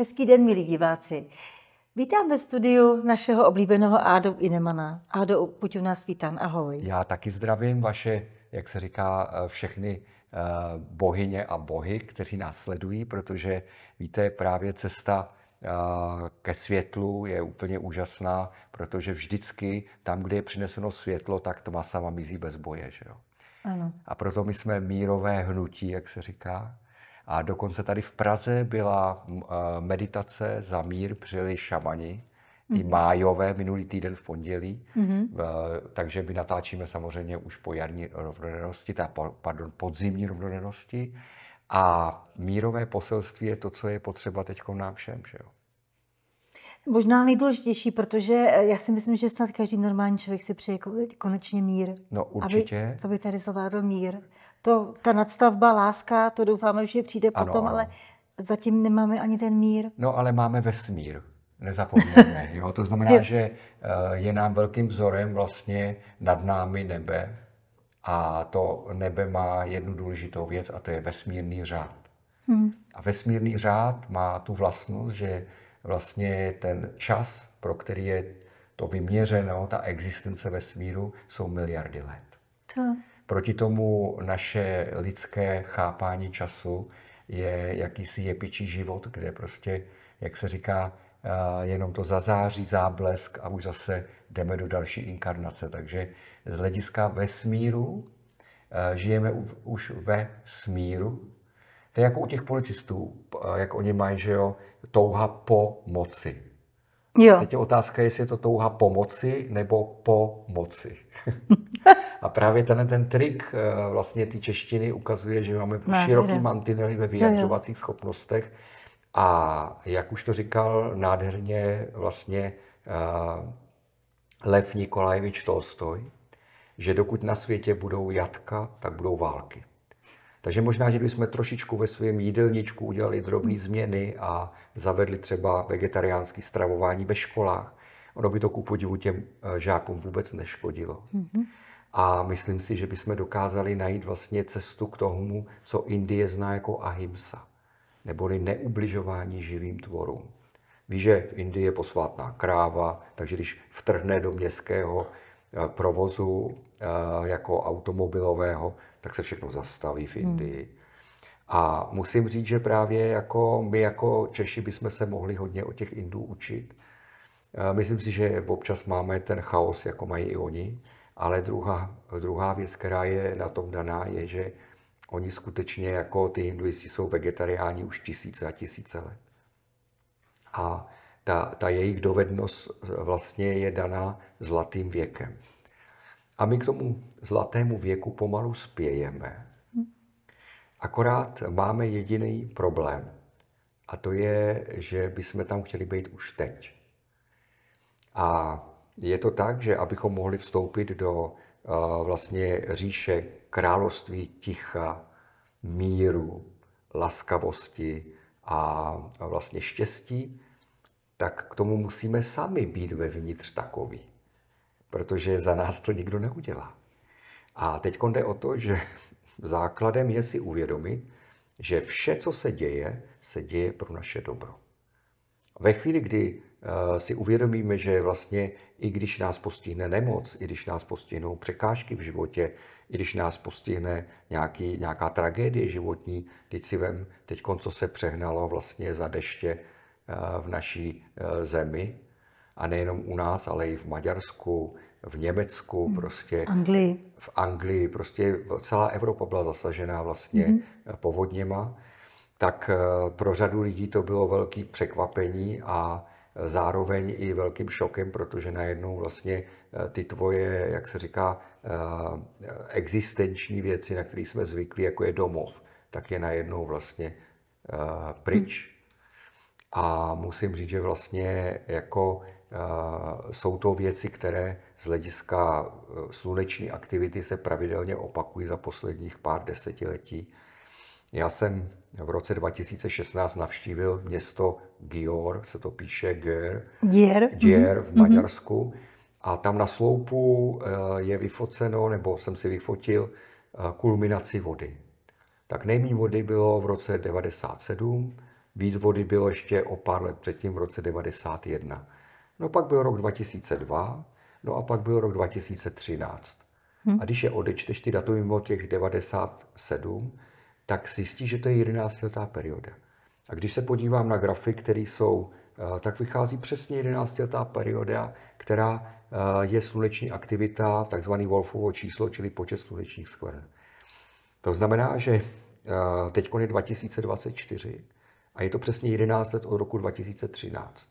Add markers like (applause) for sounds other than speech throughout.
Hezký den, milí diváci. Vítám ve studiu našeho oblíbeného Ádo Inemana. Ádo, buď u nás vítán, ahoj. Já taky zdravím vaše, jak se říká, eh, všechny eh, bohyně a bohy, kteří nás sledují, protože víte, právě cesta eh, ke světlu je úplně úžasná, protože vždycky tam, kde je přineseno světlo, tak tma sama mizí bez boje. Že jo? Ano. A proto my jsme mírové hnutí, jak se říká. A dokonce tady v Praze byla eh, meditace za mír, přijeli šamani, mm-hmm. i mhm. májové minulý týden v pondělí, mm-hmm. takže my natáčíme samozřejmě už po jarní rovnodennosti, ta, pardon, podzimní rovnodennosti. A mírové poselství je to, co je potřeba teď nám všem. Že jo? Možná nejdůležitější, protože já si myslím, že snad každý normální člověk si přeje konečně mír. No určitě. Aby, aby tady zavládl mír. To, ta nadstavba, láska, to doufáme, že přijde ano, potom, ano. ale zatím nemáme ani ten mír. No ale máme vesmír, nezapomněme. jo? To znamená, že eh, je nám velkým vzorem vlastně nad námi nebe a to nebe má jednu důležitou věc a to je vesmírný řád. Hmm. A vesmírný řád má tu vlastnost, že vlastně ten čas, pro který je to vyměřeno, ta existence vesmíru, jsou miliardy let. To. Proti tomu naše lidské chápání času je jakýsi jepičí život, kde prostě, jak se říká, eh, jenom to zazáří záblesk a už zase jdeme do další inkarnace. Takže z hlediska vesmíru eh, žijeme už ve smíru. To je jako u těch policistů, eh, jak oni mají, že jo, touha po moci. Jo. Teď je otázka, jestli je to touha pomoci nebo po moci. (laughs) a právě ten, ten trik eh, vlastně té češtiny ukazuje, že máme ne, široký ne. mantinely ve vyjadřovacích schopnostech a jak už to říkal nádherně vlastně uh, Lev Nikolajevič Tolstoj, že dokud na světě budou jatka, tak budou války. Takže možná, že bychom trošičku ve svém jídelníčku udělali drobné změny a zavedli třeba vegetariánské stravování ve školách. Ono by to ku podivu těm eh, žákům vůbec neškodilo. Mm-hmm. A myslím si, že bychom dokázali najít vlastně cestu k tomu, co Indie zná jako ahimsa, neboli neubližování živým tvorům. Víš, že v Indii je posvátná kráva, takže když vtrhne do městského eh, provozu eh, jako automobilového, tak se všechno zastaví v Indii. Hmm. A musím říct, že právě jako my jako Češi bychom se mohli hodně o těch Indů učit. Myslím si, že občas máme ten chaos, jako mají i oni, ale druhá, druhá věc, která je na tom daná, je, že oni skutečně jako ty hinduisti jsou vegetariáni už tisíce a tisíce let. A ta, ta jejich dovednost vlastně je daná zlatým věkem. A my k tomu zlatému věku pomalu spějeme. Akorát máme jediný problém. A to je, že bychom tam chtěli být už teď. A je to tak, že abychom mohli vstoupit do uh, vlastně říše království ticha, míru, laskavosti a vlastně štěstí, tak k tomu musíme sami být vevnitř takový protože za nás to nikdo neudělá. A teď jde o to, že (laughs) základem je si uvědomit, že vše, co se děje, se děje pro naše dobro. Ve chvíli, kdy eh, si uvědomíme, že vlastně i když nás postihne nemoc, i když nás postihnou překážky v životě, i když nás postihne nějaký, nějaká tragédie životní, teď si vem, teď co se přehnalo vlastně za deště eh, v naší eh, zemi, a nejenom u nás, ale i v Maďarsku, v Německu, hmm. prostě Anglii. v Anglii, prostě celá Evropa byla zasažená vlastně hmm. povodněma, tak eh, pro řadu lidí to bylo velký překvapení a zároveň i velkým šokem, protože najednou vlastně eh, ty tvoje, jak se říká, eh, existenční věci, na které jsme zvyklí, jako je domov, tak je najednou vlastně pryč. Hmm. A musím říct, že vlastně jako jsou to věci, které z hlediska sluneční aktivity se pravidelně opakují za posledních pár desetiletí. Já jsem v roce 2016 navštívil město Gior, se to píše Gier, Gier, Gier v mhm. Maďarsku. A tam na sloupu e, je vyfoceno, nebo jsem si vyfotil, e, kulminaci vody. Tak nejméně vody bylo v roce 97, Víc vody bylo ještě o pár let předtím v roce 91. No pak byl rok 2002, no a pak byl rok 2013. Hmm. A když je odečteš ty datum mimo těch 97, tak zjistí, že to je 11 letá perioda. A když se podívám na grafy, které jsou, eh, tak vychází přesně 11 letá perioda, která eh, je sluneční aktivita, takzvaný Wolfovo číslo, čili počet slunečních skvrn. To znamená, že eh, teď je 2024 a je to přesně 11 let od roku 2013.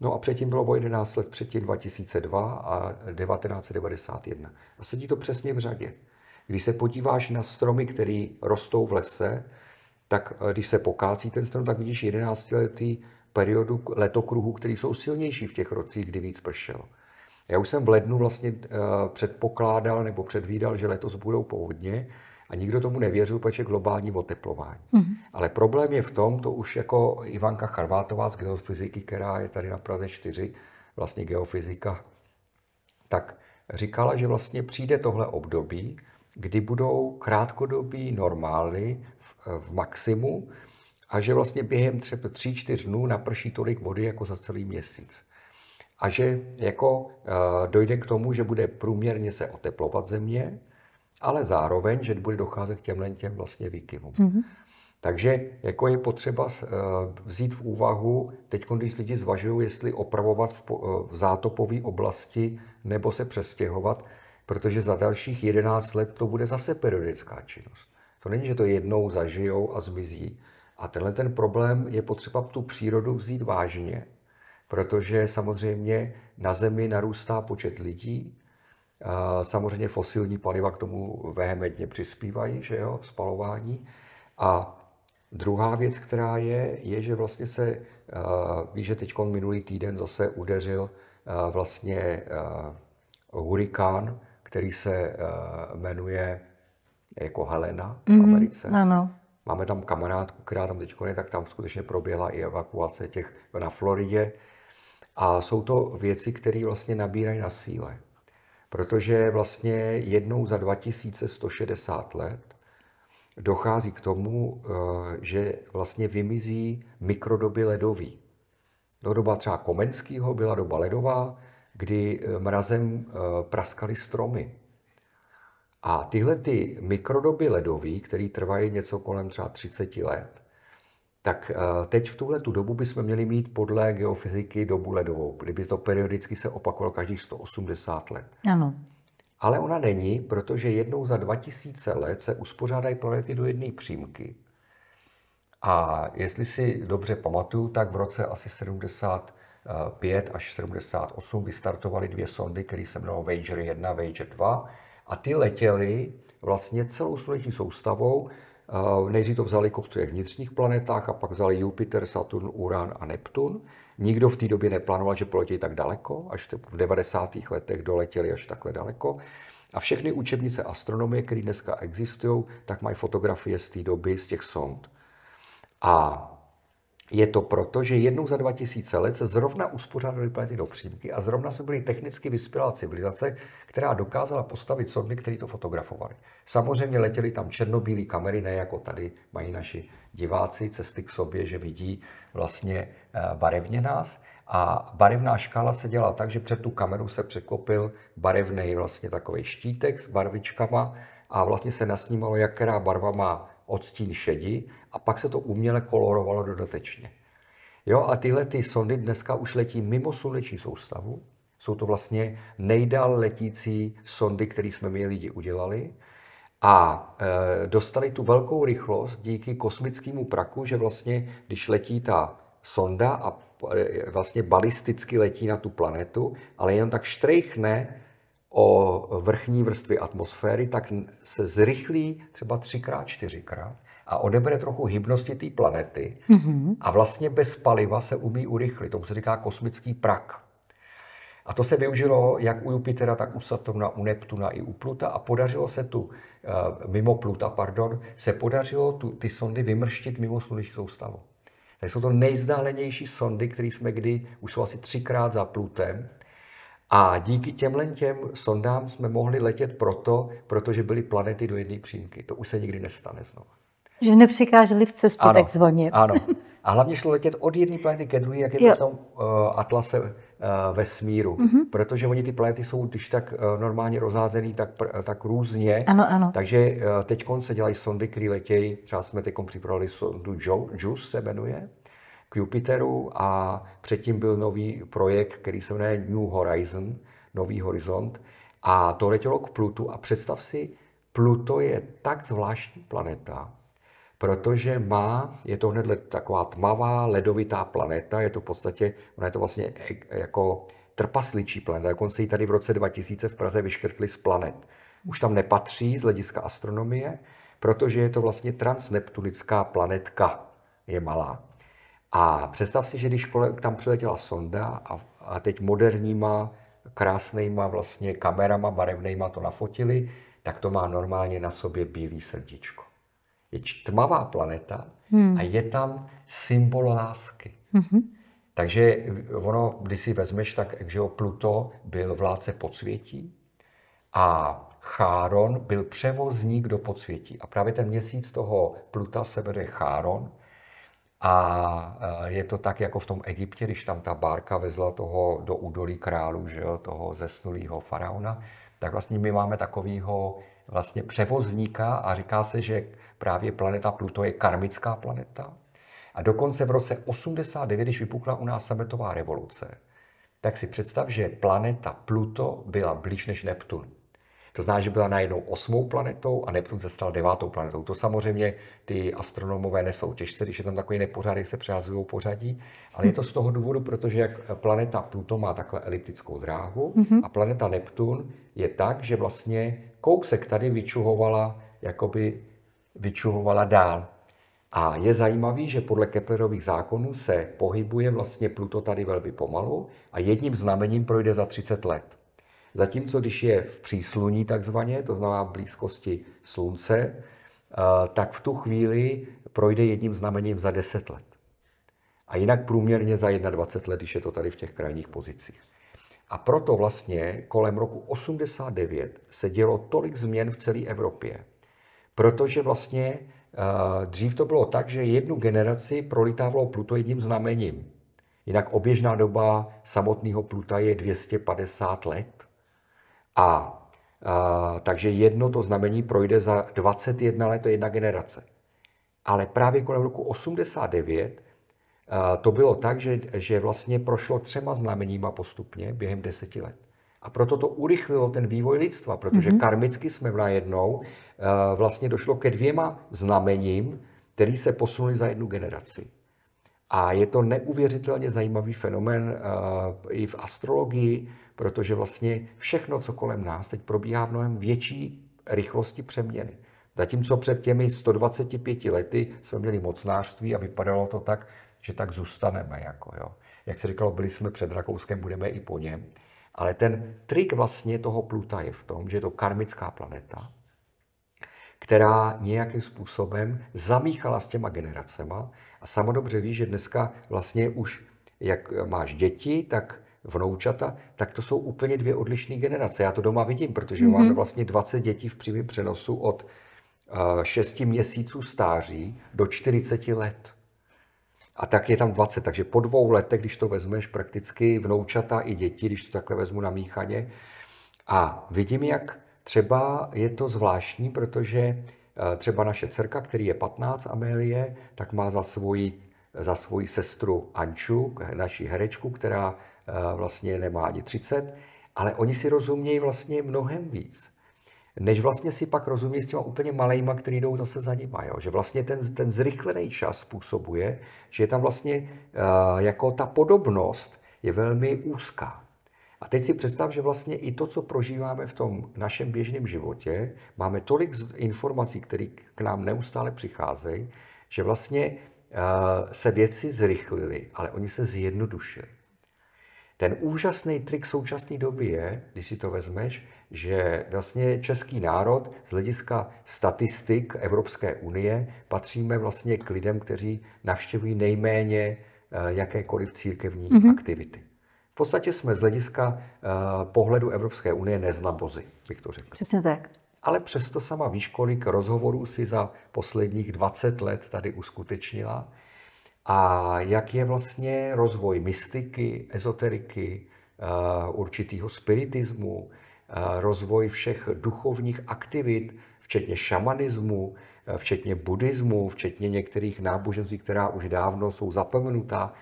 No a předtím bylo o 11 let předtím 2002 a 1991. A sedí to přesně v řadě. Když se podíváš na stromy, které rostou v lese, tak eh, když se pokácí ten strom, tak vidíš 11 letý periodu letokruhů, které jsou silnější v těch rocích, kdy víc pršelo. Já už jsem v lednu vlastně uh, předpokládal nebo předvídal, že letos budou povodně a nikdo tomu nevěřil, protože globální oteplování. Mm-hmm. Ale problém je v tom, to už jako Ivanka Charvátová z geofyziky, která je tady na Praze 4, vlastně geofyzika, tak říkala, že vlastně přijde tohle období, kdy budou krátkodobí normály v, v maximu a že vlastně během třeba 3-4 dnů naprší tolik vody jako za celý měsíc. A že jako uh, dojde k tomu, že bude průměrně se oteplovat země, ale zároveň, že bude docházet k těmhle těm vlastně výkyvům. Mm-hmm. Takže jako je potřeba uh, vzít v úvahu, teď když lidi zvažují, jestli opravovat v, uh, v zátopové oblasti nebo se přestěhovat, protože za dalších 11 let to bude zase periodická činnost. To není, že to jednou zažijou a zmizí. A tenhle ten problém je potřeba tu přírodu vzít vážně, protože samozřejmě na Zemi narůstá počet lidí, samozřejmě fosilní paliva k tomu vehementně přispívají, že jo, spalování. A druhá věc, která je, je, že vlastně se, víš, že teď minulý týden zase udeřil vlastně hurikán, který se uh, jmenuje jako Helena v mm-hmm, Americe. Ano. Máme tam kamarádku, která tam teď je, tak tam skutečně proběhla i evakuace těch na Floridě. A jsou to věci, které vlastně nabírají na síle. Protože vlastně jednou za 2160 let dochází k tomu, eh, že vlastně vymizí mikrodoby ledový. Do doba třeba Komenského byla doba ledová, kdy eh, mrazem eh, praskaly stromy. A tyhle ty mikrodoby ledový, které trvají něco kolem třeba 30 let, tak eh, teď v tuhle tu dobu bychom měli mít podle geofyziky dobu ledovou, kdyby to periodicky se opakovalo každých 180 let. Ano. Ale ona není, protože jednou za 2000 let se uspořádají planety do jedné přímky. A jestli si dobře pamatuju, tak v roce asi 70 5 až 78 vystartovaly dvě sondy, které se jmenovalo Voyager 1 a Voyager 2 a ty letěly vlastně celou sluneční soustavou. Nejdřív to vzali po těch vnitřních planetách a pak vzali Jupiter, Saturn, Uran a Neptun. Nikdo v té době neplánoval, že poletí tak daleko, až v 90. letech doletěli až takhle daleko. A všechny učebnice astronomie, které dneska existují, tak mají fotografie z té doby, z těch sond. A je to proto, že jednou za 2000 let se zrovna uspořádaly planety do přímky a zrovna jsme byli technicky vyspělá civilizace, která dokázala postavit sondy, které to fotografovali. Samozřejmě letěly tam černobílé kamery, ne jako tady mají naši diváci cesty k sobě, že vidí vlastně eh, barevně nás. A barevná škála se dělá tak, že před tu kameru se překlopil barevný vlastně takový štítek s barvičkama a vlastně se nasnímalo, jak která barva má odstín šedi a pak se to uměle kolorovalo dodatečně. Jo, a tyhle ty sondy dneska už letí mimo sluneční soustavu. Jsou to vlastně nejdál letící sondy, které jsme my lidi udělali. A e, dostali tu velkou rychlost díky kosmickému praku, že vlastně, když letí ta sonda a e, vlastně balisticky letí na tu planetu, ale jen tak štrejchne o vrchní vrstvy atmosféry, tak se zrychlí třeba třikrát, čtyřikrát a odebere trochu hybnosti té planety mm-hmm. a vlastně bez paliva se umí urychlit. Tomu se říká kosmický prak. A to se využilo jak u Jupitera, tak u Saturna, u Neptuna i u Pluta a podařilo se tu, eh, mimo Pluta, pardon, se podařilo tu, ty sondy vymrštit mimo sluneční soustavu. Takže jsou to nejzdálenější sondy, které jsme kdy, už jsou asi třikrát za Plutem, a díky těmhle těm sondám jsme mohli letět proto, protože byly planety do jedné přímky. To už se nikdy nestane znovu. Že nepřikáželi v cestě ano, takzvaně. Ano. A hlavně šlo letět od jedné planety ke druhé, jak je to v tom uh, atlase uh, vesmíru. Mm-hmm. Protože oni ty planety jsou, když tak uh, normálně rozházený, tak, tak různě. Ano, ano. Takže uh, teď se dělají sondy, které letějí. Třeba jsme teď připravili sondu JUICE se jmenuje k Jupiteru a předtím byl nový projekt, který se jmenuje New Horizon, Nový horizont. A to letělo k Plutu a představ si, Pluto je tak zvláštní planeta, protože má, je to hned taková tmavá, ledovitá planeta, je to v podstatě, ona je to vlastně jako trpasličí planeta, dokonce ji tady v roce 2000 v Praze vyškrtli z planet. Už tam nepatří z hlediska astronomie, protože je to vlastně transneptunická planetka, je malá. A představ si, že když tam přiletěla sonda a, a teď moderníma, krásnýma vlastně kamerama barevnýma to nafotili, tak to má normálně na sobě bílý srdíčko. Je tmavá planeta hmm. a je tam symbol lásky. Hmm. Takže ono, když si vezmeš, tak že jo, Pluto byl vládce podsvětí a Cháron byl převozník do podsvětí. A právě ten měsíc toho Pluta se jmenuje Cháron, a je to tak, jako v tom Egyptě, když tam ta bárka vezla toho do údolí králu, že jo, toho zesnulého faraona, tak vlastně my máme takového vlastně převozníka a říká se, že právě planeta Pluto je karmická planeta. A dokonce v roce 89, když vypukla u nás sametová revoluce, tak si představ, že planeta Pluto byla blíž než Neptun. To znamená, že byla najednou osmou planetou a Neptun se stal devátou planetou. To samozřejmě ty astronomové nesou těžce, když je tam takový nepořádek, se přehazují pořadí, ale je to z toho důvodu, protože jak planeta Pluto má takhle eliptickou dráhu mm-hmm. a planeta Neptun je tak, že vlastně kousek tady vyčuhovala, jakoby vyčuhovala dál. A je zajímavý, že podle Keplerových zákonů se pohybuje vlastně Pluto tady velmi pomalu a jedním znamením projde za 30 let. Zatímco když je v přísluní takzvaně, to znamená blízkosti slunce, eh, tak v tu chvíli projde jedním znamením za 10 let. A jinak průměrně za 21 let, když je to tady v těch krajních pozicích. A proto vlastně kolem roku 89 se dělo tolik změn v celé Evropě. Protože vlastně uh, dřív to bylo tak, že jednu generaci prolítávalo Pluto jedním znamením. Jinak oběžná doba samotného Pluta je 250 let. A, a takže jedno to znamení projde za 21 let, to je jedna generace. Ale právě kolem roku 89 a, to bylo tak, že, že vlastně prošlo třema znameníma postupně během deseti let. A proto to urychlilo ten vývoj lidstva, protože mm-hmm. karmicky jsme najednou vlastně došlo ke dvěma znamením, který se posunuli za jednu generaci. A je to neuvěřitelně zajímavý fenomén i v astrologii, protože vlastně všechno, co kolem nás, teď probíhá v mnohem větší rychlosti přeměny. Zatímco před těmi 125 lety jsme měli mocnářství a vypadalo to tak, že tak zůstaneme. Jako, jo. Jak se říkalo, byli jsme před Rakouskem, budeme i po něm. Ale ten trik vlastně toho Pluta je v tom, že je to karmická planeta, která nějakým způsobem zamíchala s těma generacema a samo dobře ví, že dneska vlastně už, jak máš děti, tak vnoučata, tak to jsou úplně dvě odlišné generace. Já to doma vidím, protože mm-hmm. máme vlastně 20 dětí v přímém přenosu od uh, 6 měsíců stáří do 40 let. A tak je tam 20, takže po dvou letech, když to vezmeš prakticky vnoučata i děti, když to takhle vezmu na míchaně, a vidím, jak třeba je to zvláštní, protože třeba naše dcerka, který je 15, Amélie, tak má za svoji, za svoji sestru Anču, naši herečku, která Eh, vlastně nemá ani 30, ale oni si rozumějí vlastně mnohem víc, než vlastně si pak rozumějí s těma úplně malejma, který jdou zase za nima. Jo? Že vlastně ten, ten zrychlený čas způsobuje, že je tam vlastně uh, jako ta podobnost je velmi úzká. A teď si představ, že vlastně i to, co prožíváme v tom našem běžném životě, máme tolik informací, které k nám neustále přicházejí, že vlastně uh, se věci zrychlily, ale oni se zjednodušili. Ten úžasný trik současné doby je, když si to vezmeš, že vlastně český národ z hlediska statistik Evropské unie patříme vlastně k lidem, kteří navštěvují nejméně eh, jakékoliv církevní mm-hmm. aktivity. V podstatě jsme z hlediska uh, pohledu Evropské unie neznabozy, bych to řekl. Přesně tak. Ale přesto sama víš, kolik rozhovorů si za posledních 20 let tady uskutečnila a jak je vlastně rozvoj mystiky, ezoteriky, eh, určitého spiritismu, eh, rozvoj všech duchovních aktivit, včetně šamanismu, eh, včetně buddhismu, včetně některých náboženství, která už dávno jsou zapomenutá.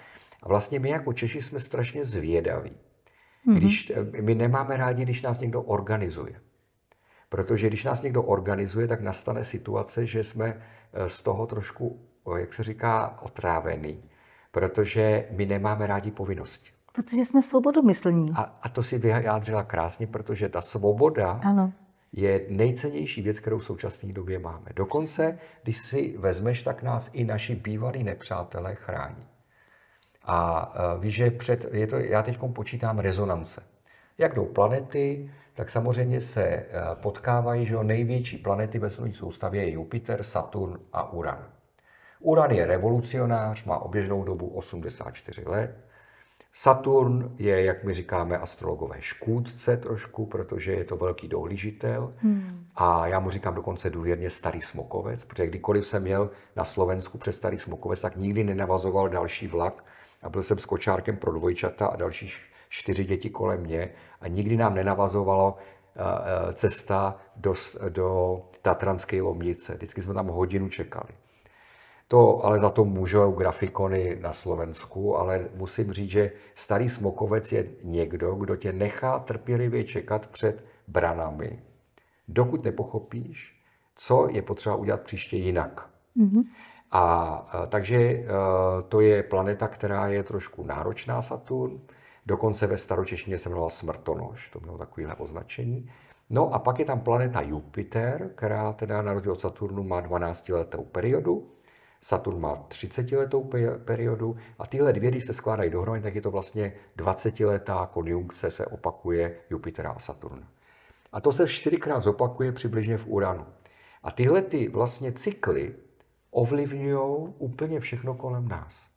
A vlastně my jako Češi jsme strašně zvědaví. Mm-hmm. Když, my nemáme rádi, když nás někdo organizuje. Protože když nás někdo organizuje, tak nastane situace, že jsme z toho trošku jak se říká, otrávený, protože my nemáme rádi povinnosti. Protože jsme svobodomyslní. A, a to si vyjádřila krásně, protože ta svoboda ano. je nejcennější věc, kterou v současné době máme. Dokonce, když si vezmeš, tak nás i naši bývalí nepřátelé chrání. A uh, víš, že před, je to, já teď počítám rezonance. Jak jdou planety, tak samozřejmě se uh, potkávají, že největší planety ve své soustavě je Jupiter, Saturn a Uran. Uran je revolucionář, má oběžnou dobu 84 let. Saturn je, jak my říkáme, astrologové škůdce trošku, protože je to velký dohlížitel. Hmm. A já mu říkám dokonce důvěrně starý smokovec, protože kdykoliv jsem měl na Slovensku přes starý smokovec, tak nikdy nenavazoval další vlak a byl jsem s kočárkem pro dvojčata a další čtyři děti kolem mě a nikdy nám nenavazovalo eh, eh, cesta do, do Tatranské Lomnice. Vždycky jsme tam hodinu čekali. To ale za to můžou grafikony na Slovensku, ale musím říct, že starý smokovec je někdo, kdo tě nechá trpělivě čekat před branami, dokud nepochopíš, co je potřeba udělat příště jinak. Mm-hmm. A, a takže e, to je planeta, která je trošku náročná Saturn, dokonce ve staročeštině se jmenovala smrtonož, to mělo takovéhle označení. No a pak je tam planeta Jupiter, která teda na rozdíl od Saturnu má 12 letou periodu, Saturn má 30-letou periodu a tyhle dvě, když se skládají dohromady, tak je to vlastně 20-letá konjunkce se opakuje Jupitera a Saturna. A to se čtyřikrát zopakuje přibližně v Uranu. A tyhle ty vlastně cykly ovlivňují úplně všechno kolem nás.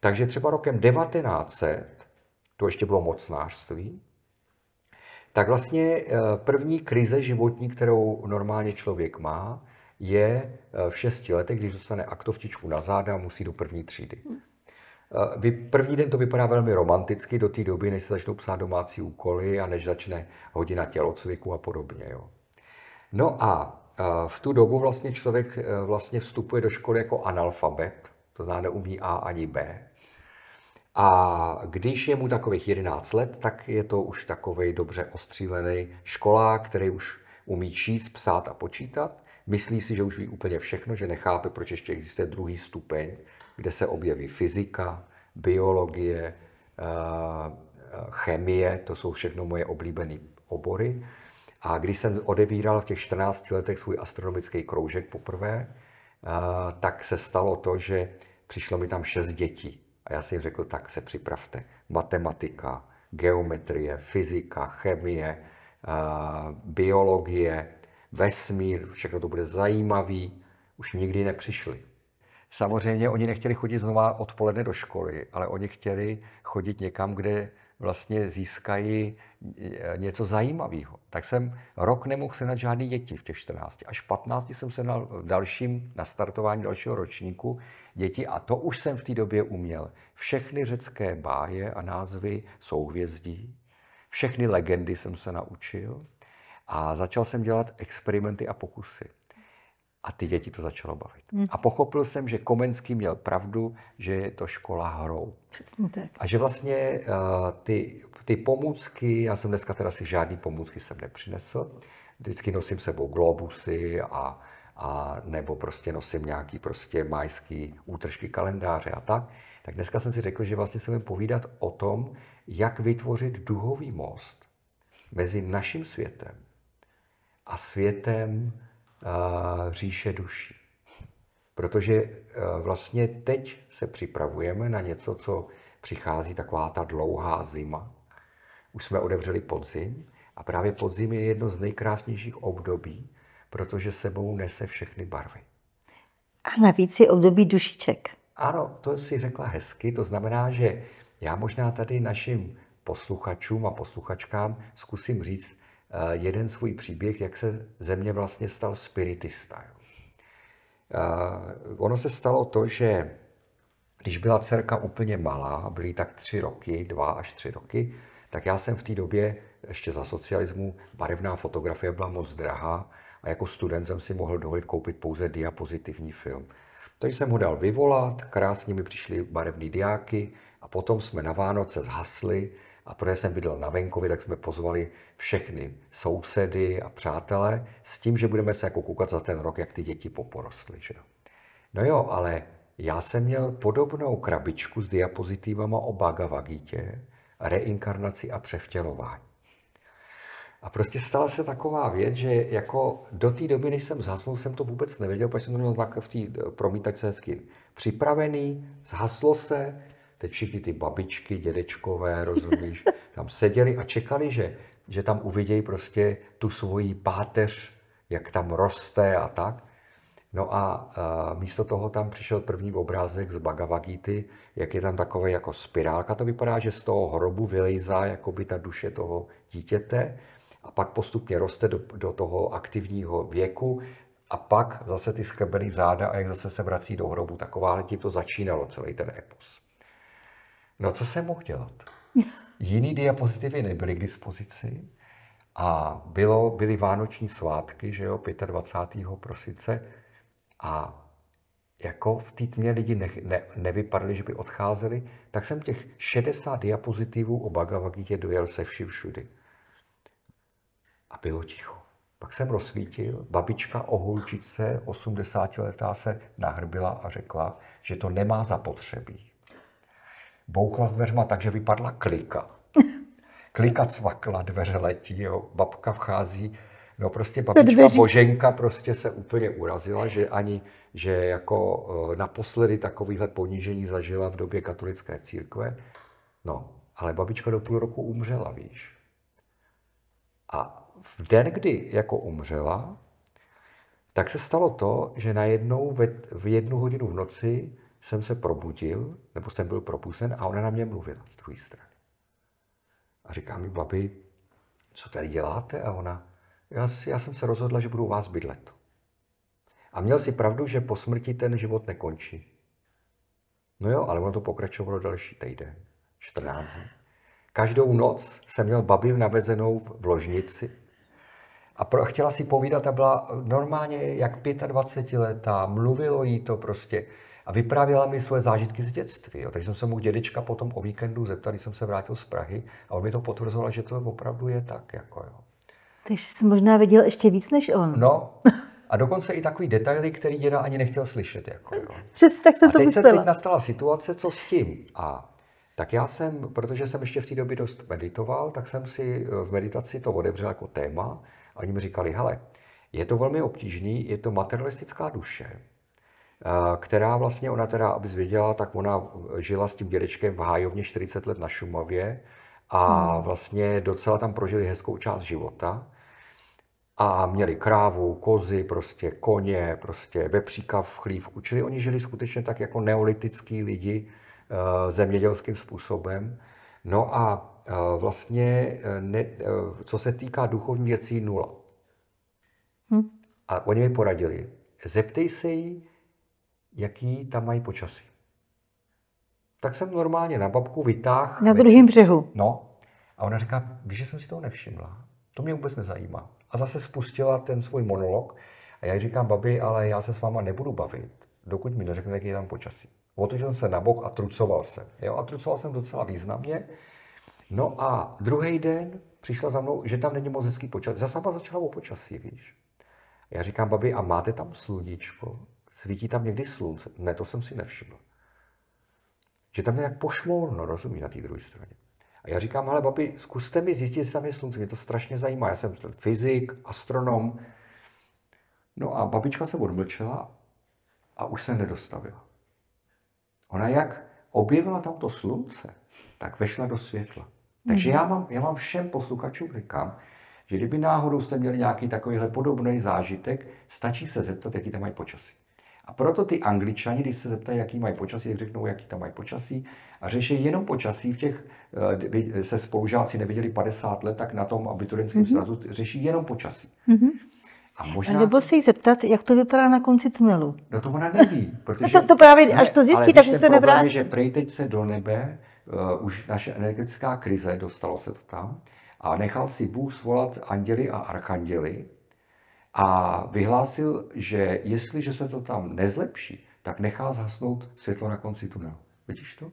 Takže třeba rokem 1900, to ještě bylo mocnářství, tak vlastně eh, první krize životní, kterou normálně člověk má, je eh, v šesti letech, když dostane aktovtičku na záda, musí do první třídy. Eh, první den to vypadá velmi romanticky do té doby, než se začnou psát domácí úkoly a než začne hodina tělocviku a podobně. Jo. No a v tu dobu vlastně člověk vlastně vstupuje do školy jako analfabet, to znamená neumí A ani B. A když je mu takových 11 let, tak je to už takový dobře ostřílený školák, který už umí číst, psát a počítat. Myslí si, že už ví úplně všechno, že nechápe, proč ještě existuje druhý stupeň, kde se objeví fyzika, biologie, eh, eh, chemie, to jsou všechno moje oblíbené obory. A když jsem odevíral v těch 14 letech svůj astronomický kroužek poprvé, eh, tak se stalo to, že přišlo mi tam šest dětí. A já si jim řekl, tak se připravte. Matematika, geometrie, fyzika, chemie, biologie, vesmír, všechno to bude zajímavý, už nikdy nepřišli. Samozřejmě oni nechtěli chodit znova odpoledne do školy, ale oni chtěli chodit někam, kde vlastně získají e, něco zajímavého. Tak jsem rok nemohl senat žádný děti v těch 14. Až v 15 jsem se na dalším nastartování dalšího ročníku děti a to už jsem v té době uměl. Všechny řecké báje a názvy souhvězdí, všechny legendy jsem se naučil a začal jsem dělat experimenty a pokusy. A ty děti to začalo bavit. Hmm. A pochopil jsem, že Komenský měl pravdu, že je to škola hrou. Přesně tak. A že vlastně uh, ty, ty pomůcky, já jsem dneska teda si žádný pomůcky jsem nepřinesl, vždycky nosím sebou globusy a, a nebo prostě nosím nějaký prostě majský útržky kalendáře a tak. Tak dneska jsem si řekl, že vlastně se budeme povídat o tom, jak vytvořit duhový most mezi naším světem a světem říše duší. Protože uh, vlastně teď se připravujeme na něco, co přichází taková ta dlouhá zima. Už jsme odevřeli podzim a právě podzim je jedno z nejkrásnějších období, protože sebou nese všechny barvy. A navíc je období dušiček. Ano, to si řekla hezky. To znamená, že já možná tady našim posluchačům a posluchačkám zkusím říct, jeden svůj příběh, jak se ze mě vlastně stal spiritista. Ono se stalo to, že když byla dcerka úplně malá, byly tak tři roky, dva až tři roky, tak já jsem v té době, ještě za socialismu, barevná fotografie byla moc drahá a jako student jsem si mohl dovolit koupit pouze diapozitivní film. Takže jsem ho dal vyvolat, krásně mi přišly barevné diáky a potom jsme na Vánoce zhasli a protože jsem bydlel na venkově, tak jsme pozvali všechny sousedy a přátelé s tím, že budeme se jako koukat za ten rok, jak ty děti poporostly. Že? No jo, ale já jsem měl podobnou krabičku s diapozitivama o Bhagavagítě, reinkarnaci a převtělování. A prostě stala se taková věc, že jako do té doby, než jsem zhasnul, jsem to vůbec nevěděl, protože jsem to měl tak v té promítačce hezky připravený, zhaslo se, teď všichni ty babičky, dědečkové, rozumíš, (laughs) tam seděli a čekali, že, že tam uvidějí prostě tu svoji páteř, jak tam roste a tak. No a uh, místo toho tam přišel první obrázek z Bhagavagity, jak je tam takové jako spirálka. To vypadá, že z toho hrobu vylejzá jakoby ta duše toho dítěte a pak postupně roste do, do toho aktivního věku a pak zase ty schrbený záda a jak zase se vrací do hrobu. Takováhle tím to začínalo celý ten epos. No co jsem mohl dělat? (laughs) Jiný diapozitivy nebyly k dispozici a bylo, byly vánoční svátky, že jo, 25. prosince a jako v té tmě lidi ne, ne, nevypadali, že by odcházeli, tak jsem těch 60 diapozitivů o Bhagavad dojel se vším všudy. A bylo ticho. Pak jsem rozsvítil, babička o holčice, 80 letá, se nahrbila a řekla, že to nemá zapotřebí. Bouchla s dveřma tak, že vypadla klika. (laughs) Klika cvakla, dveře letí, jo. babka vchází, No prostě babička Boženka prostě se úplně urazila, že ani, že jako e, naposledy takovýhle ponížení zažila v době katolické církve. No, ale babička do půl roku umřela, víš. A v den, kdy jako umřela, tak se stalo to, že najednou ve, v jednu hodinu v noci jsem se probudil, nebo jsem byl propusen a ona na mě mluvila z druhé strany. A říká mi, babi, co tady děláte? A ona, já, já jsem se rozhodla, že budu u vás bydlet. A měl si pravdu, že po smrti ten život nekončí. No jo, ale ono to pokračovalo další týden, 14 dní. Každou noc jsem měl babi navezenou v ložnici a pro, chtěla si povídat a byla normálně jak 25 letá, mluvilo jí to prostě a vyprávěla mi svoje zážitky z dětství. Jo. Takže jsem se mu dědečka potom o víkendu zeptal, když jsem se vrátil z Prahy a on mi to potvrzoval, že to opravdu je tak. Jako, jo. Takže jsi možná věděl ještě víc než on. No, a dokonce i takový detaily, který děda ani nechtěl slyšet. Jako, jo. Přesně tak jsem a to teď myslela. se teď nastala situace, co s tím. A tak já jsem, protože jsem ještě v té době dost meditoval, tak jsem si v meditaci to otevřel jako téma a oni mi říkali, hele, je to velmi obtížný, je to materialistická duše, která vlastně, ona teda, aby zvěděla, tak ona žila s tím dědečkem v Hájovně 40 let na Šumavě a hmm. vlastně docela tam prožili hezkou část života a měli krávu, kozy, prostě koně, prostě vepříka v chlívku. Čili oni žili skutečně tak jako neolitický lidi eh, zemědělským způsobem. No a eh, vlastně, eh, ne, co se týká duchovní věcí, nula. Hm. A oni mi poradili, zeptej se jí, jaký tam mají počasí. Tak jsem normálně na babku vytáhl. Na druhém břehu. No. A ona říká, víš, že jsem si toho nevšimla. To mě vůbec nezajímá. A zase spustila ten svůj monolog. A já říkám, babi, ale já se s váma nebudu bavit, dokud mi neřeknete, jaký je tam počasí. Otočil jsem se na bok a trucoval jsem. Jo? A trucoval jsem docela významně. No a druhý den přišla za mnou, že tam není moc hezký počasí. Zase sama začala o počasí, víš. Já říkám, babi, a máte tam sluníčko? Svítí tam někdy slunce? Ne, to jsem si nevšiml. Že tam je jak pošmolno, rozumí, na té druhé straně. A já říkám, ale babi, zkuste mi zjistit, jestli tam je slunce, mě to strašně zajímá. Já jsem fyzik, astronom. No a babička se odmlčela a už se nedostavila. Ona jak objevila tam to slunce, tak vešla do světla. Takže já, mám, já mám všem posluchačům říkám, že kdyby náhodou jste měli nějaký takovýhle podobný zážitek, stačí se zeptat, jaký tam mají počasí. A proto ty angličani, když se zeptají, jaký mají počasí, tak řeknou, jaký tam mají počasí a řeší jenom počasí. V těch eh, se spolužáci neviděli 50 let, tak na tom abiturientském mm-hmm. srazu řeší jenom počasí. Mm-hmm. A možná... Nebo se jí zeptat, jak to vypadá na konci tunelu. No to ona neví, (laughs) protože... No to, to právě, ne, až to zjistí, tak už se nevrátí. Že prej teď se do nebe, uh, už naše energetická krize, dostalo se to tam, a nechal si Bůh svolat anděli a archanděli a vyhlásil, že jestliže se to tam nezlepší, tak nechá zhasnout světlo na konci tunelu. Vidíš to?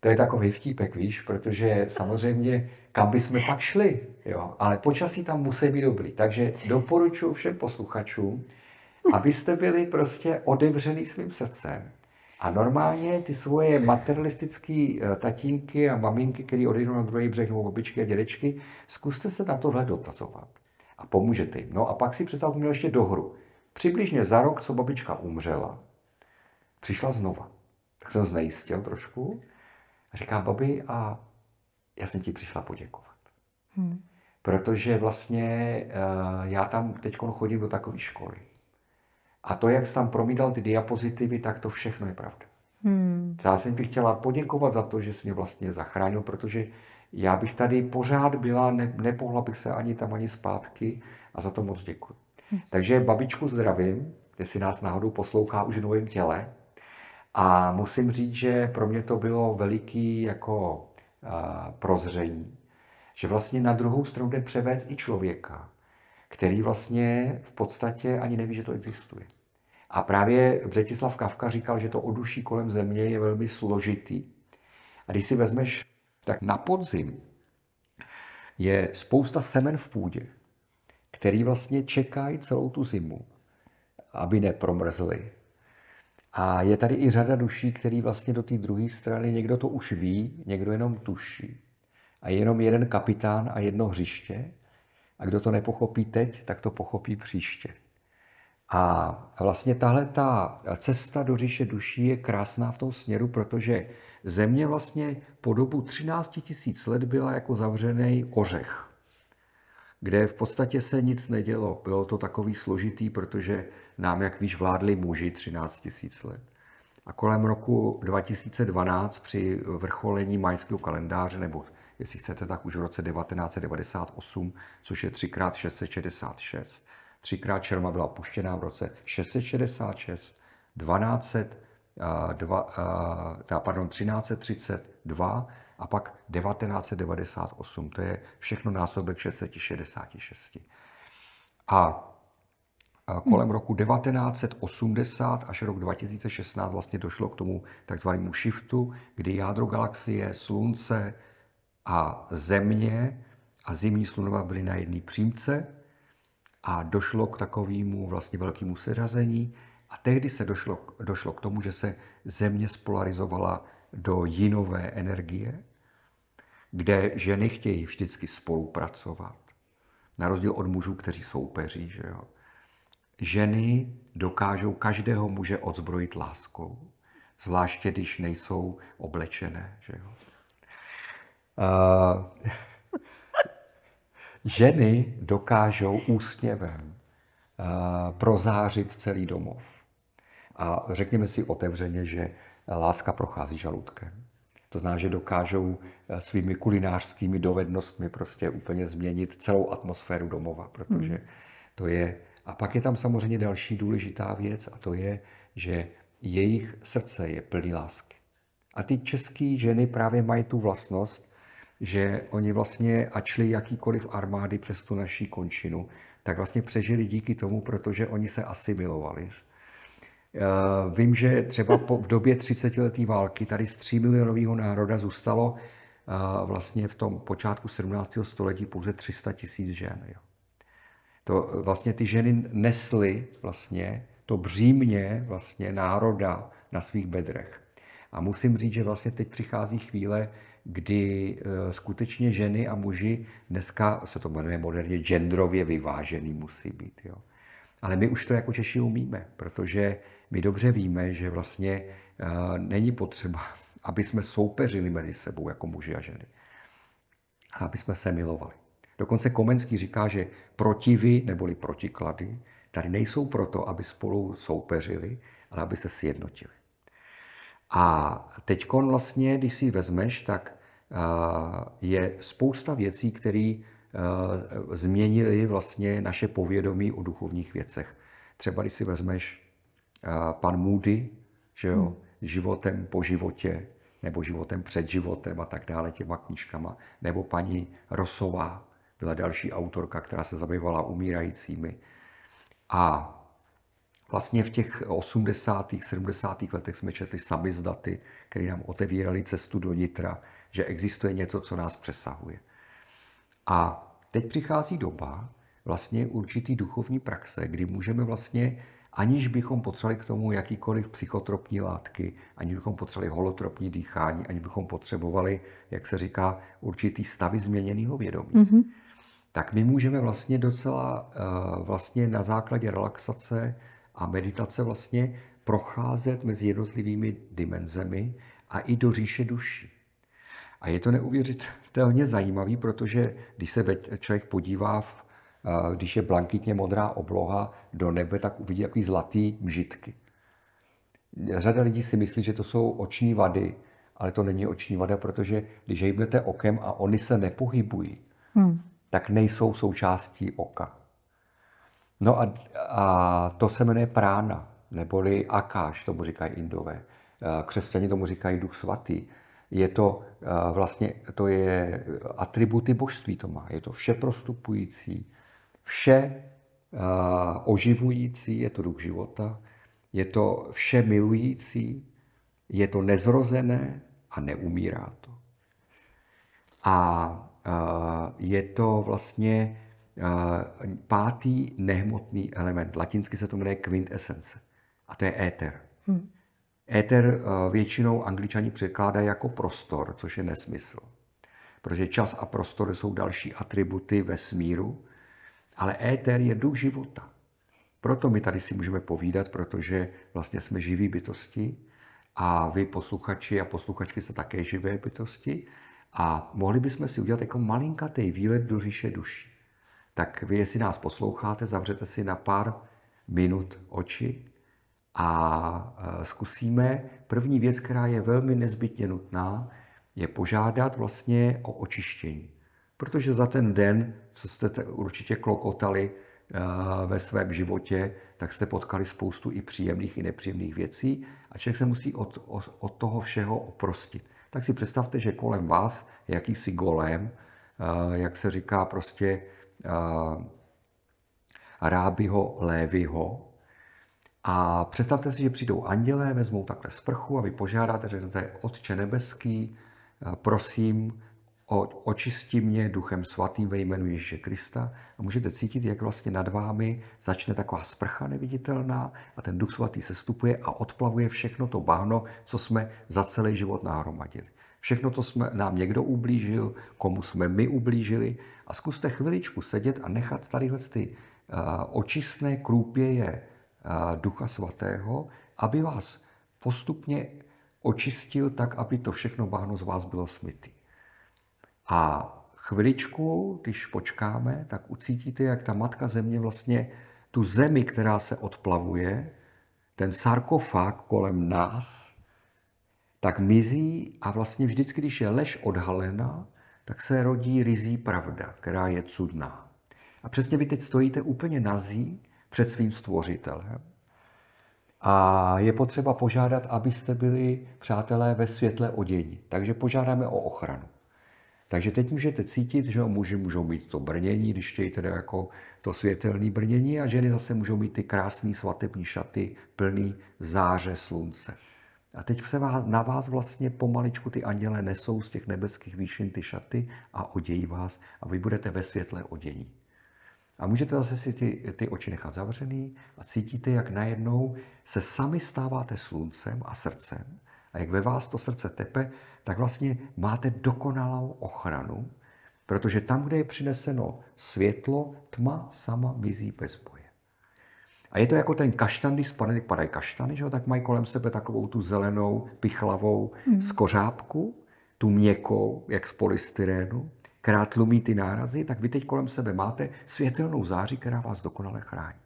To je takový vtípek, víš, protože samozřejmě kam bychom pak šli, jo, ale počasí tam musí být dobrý. Takže doporučuji všem posluchačům, abyste byli prostě otevřený svým srdcem. A normálně ty svoje materialistické eh, tatínky a maminky, které odejdou na druhý břeh, nebo babičky a dědečky, zkuste se na tohle dotazovat. A pomůžete jim. No a pak si představte, měl ještě dohru. Přibližně za rok, co babička umřela, přišla znova. Tak jsem znejistil trošku. A říká, babi, a já jsem ti přišla poděkovat. Hmm. Protože vlastně uh, já tam teď chodím do takové školy. A to, jak jsi tam promídal ty diapozitivy, tak to všechno je pravda. Hmm. Já jsem bych chtěla poděkovat za to, že jsi mě vlastně zachránil, protože já bych tady pořád byla, ne, nepohla bych se ani tam, ani zpátky a za to moc děkuji. Takže babičku zdravím, jestli nás náhodou poslouchá už v novém těle. A musím říct, že pro mě to bylo veliký jako prozření, že vlastně na druhou stranu jde převést i člověka, který vlastně v podstatě ani neví, že to existuje. A právě Břetislav Kavka říkal, že to oduší kolem země je velmi složitý. A když si vezmeš, tak na podzim je spousta semen v půdě, který vlastně čekají celou tu zimu, aby nepromrzly, a je tady i řada duší, který vlastně do té druhé strany, někdo to už ví, někdo jenom tuší. A je jenom jeden kapitán a jedno hřiště. A kdo to nepochopí teď, tak to pochopí příště. A vlastně tahle ta cesta do říše duší je krásná v tom směru, protože země vlastně po dobu 13 tisíc let byla jako zavřený ořech kde v podstatě se nic nedělo. Bylo to takový složitý, protože nám, jak víš, vládli muži 13 tisíc let. A kolem roku 2012 při vrcholení majského kalendáře, nebo jestli chcete, tak už v roce 1998, což je 3x666. Třikrát čerma byla puštěná v roce 666, 1200, uh, pardon, 1332 a pak 1998. To je všechno násobek 666. A kolem roku 1980 až rok 2016 vlastně došlo k tomu takzvanému shiftu, kdy jádro galaxie, Slunce a Země a zimní slunova byly na jedné přímce a došlo k takovému vlastně velkému seřazení a tehdy se došlo, došlo k tomu, že se Země spolarizovala do jinové energie, kde ženy chtějí vždycky spolupracovat, na rozdíl od mužů, kteří soupeří. Že jo. Ženy dokážou každého muže odzbrojit láskou, zvláště když nejsou oblečené. Že jo. Uh, ženy dokážou úsměvem uh, prozářit celý domov. A řekněme si otevřeně, že láska prochází žaludkem. To znamená, že dokážou eh, svými kulinářskými dovednostmi prostě úplně změnit celou atmosféru domova, protože hmm. to je... A pak je tam samozřejmě další důležitá věc a to je, že jejich srdce je plný lásky. A ty české ženy právě mají tu vlastnost, že oni vlastně, ač šli jakýkoliv armády přes tu naší končinu, tak vlastně přežili díky tomu, protože oni se asimilovali. Eh, vím, že třeba po, v době 30 leté války tady z 3 milionového národa zůstalo eh, vlastně v tom počátku 17. století pouze 300 tisíc žen. Jo. To eh, vlastně ty ženy nesly vlastně to břímně vlastně národa na svých bedrech. A musím říct, že vlastně teď přichází chvíle, kdy skutečně ženy a muži, dneska se to jmenuje moderně genderově vyvážený musí být. Jo. Ale my už to jako Češi umíme, protože my dobře víme, že vlastně uh, není potřeba, (laughs) aby jsme soupeřili mezi sebou jako muži a ženy. A aby jsme se milovali. Dokonce Komenský říká, že protivy neboli protiklady tady nejsou proto, aby spolu soupeřili, ale aby se sjednotili. A teď vlastně, když si vezmeš, tak uh, je spousta věcí, které změnili vlastně naše povědomí o duchovních věcech. Třeba když si vezmeš pan Moody, že jo, hmm. životem po životě, nebo životem před životem a tak dále, těma knížkama, nebo paní Rosová, byla další autorka, která se zabývala umírajícími. A vlastně v těch 80. 70. letech jsme četli samizdaty, které nám otevírali cestu do nitra, že existuje něco, co nás přesahuje. A teď přichází doba vlastně určitý duchovní praxe, kdy můžeme vlastně aniž bychom potřebovali k tomu jakýkoliv psychotropní látky, aniž bychom potřebovali holotropní dýchání, aniž bychom potřebovali, jak se říká, určitý stavy změněného vědomí. Mm-hmm. Tak my můžeme vlastně docela eh, vlastně na základě relaxace a meditace vlastně procházet mezi jednotlivými dimenzemi a i do říše duší. A je to neuvěřitelně zajímavý, protože když se člověk podívá v když je blankitně modrá obloha do nebe, tak uvidí takový zlatý mžitky. Řada lidí si myslí, že to jsou oční vady, ale to není oční vada, protože když hejbnete okem a oni se nepohybují, hmm. tak nejsou součástí oka. No a, a to se jmenuje prána, neboli akáš, tomu říkají indové. Křesťani tomu říkají duch svatý. Je to vlastně, to je atributy božství to má. Je to vše prostupující, vše uh, oživující, je to duch života, je to vše milující, je to nezrozené a neumírá to. A je to vlastně pátý nehmotný element. Latinsky se to jmenuje quintessence. A to je éter. Hmm. Éter většinou angličani překládají jako prostor, což je nesmysl. Protože čas a prostor jsou další atributy vesmíru, ale éter je duch života. Proto my tady si můžeme povídat, protože vlastně jsme živí bytosti a vy posluchači a posluchačky jste také živé bytosti a mohli bychom si udělat jako malinkatý výlet do říše duší. Tak vy, jestli nás posloucháte, zavřete si na pár minut oči a e, zkusíme. První věc, která je velmi nezbytně nutná, je požádat vlastně o očištění. Protože za ten den, co jste určitě klokotali eh, ve svém životě, tak jste potkali spoustu i příjemných, i nepříjemných věcí a člověk se musí od, od toho všeho oprostit. Tak si představte, že kolem vás je jakýsi golem, eh, jak se říká prostě eh, Rábyho Lévyho. A představte si, že přijdou andělé, vezmou takhle sprchu a vy požádáte, řeknete, Otče nebeský, prosím, očistí mě duchem svatým ve jménu Ježíše Krista a můžete cítit, jak vlastně nad vámi začne taková sprcha neviditelná a ten duch svatý se stupuje a odplavuje všechno to bahno, co jsme za celý život nahromadili. Všechno, co jsme, nám někdo ublížil, komu jsme my ublížili a zkuste chviličku sedět a nechat tadyhle ty uh, očistné krůpěje uh, Ducha Svatého, aby vás postupně očistil tak, aby to všechno bahno z vás bylo smytý. A chviličku, když počkáme, tak ucítíte, jak ta matka země vlastně tu zemi, která se odplavuje, ten sarkofág kolem nás, tak mizí a vlastně vždycky, když je lež odhalena, tak se rodí rizí pravda, která je cudná. A přesně vy teď stojíte úplně nazí před svým stvořitelem. A je potřeba požádat, abyste byli přátelé ve světle odění. Takže požádáme o ochranu. Takže teď můžete cítit, že muži můžou mít to brnění, když chtějí teda jako to světelné brnění a ženy zase můžou mít ty krásné svatební šaty plný záře slunce. A teď se vás, na vás vlastně pomaličku ty anděle nesou z těch nebeských výšin ty šaty a odějí vás a vy budete ve světle odění. A můžete zase si ty, ty oči nechat zavřený a cítíte, jak najednou se sami stáváte sluncem a srdcem a jak ve vás to srdce tepe, tak vlastně máte dokonalou ochranu, protože tam, kde je přineseno světlo, tma sama mizí bez boje. A je to jako ten kaštan, když spadají, padají kaštany, že? tak mají kolem sebe takovou tu zelenou, pichlavou hmm. skořápku, tu měkkou, jak z polystyrénu, která tlumí ty nárazy, tak vy teď kolem sebe máte světelnou záři, která vás dokonale chrání.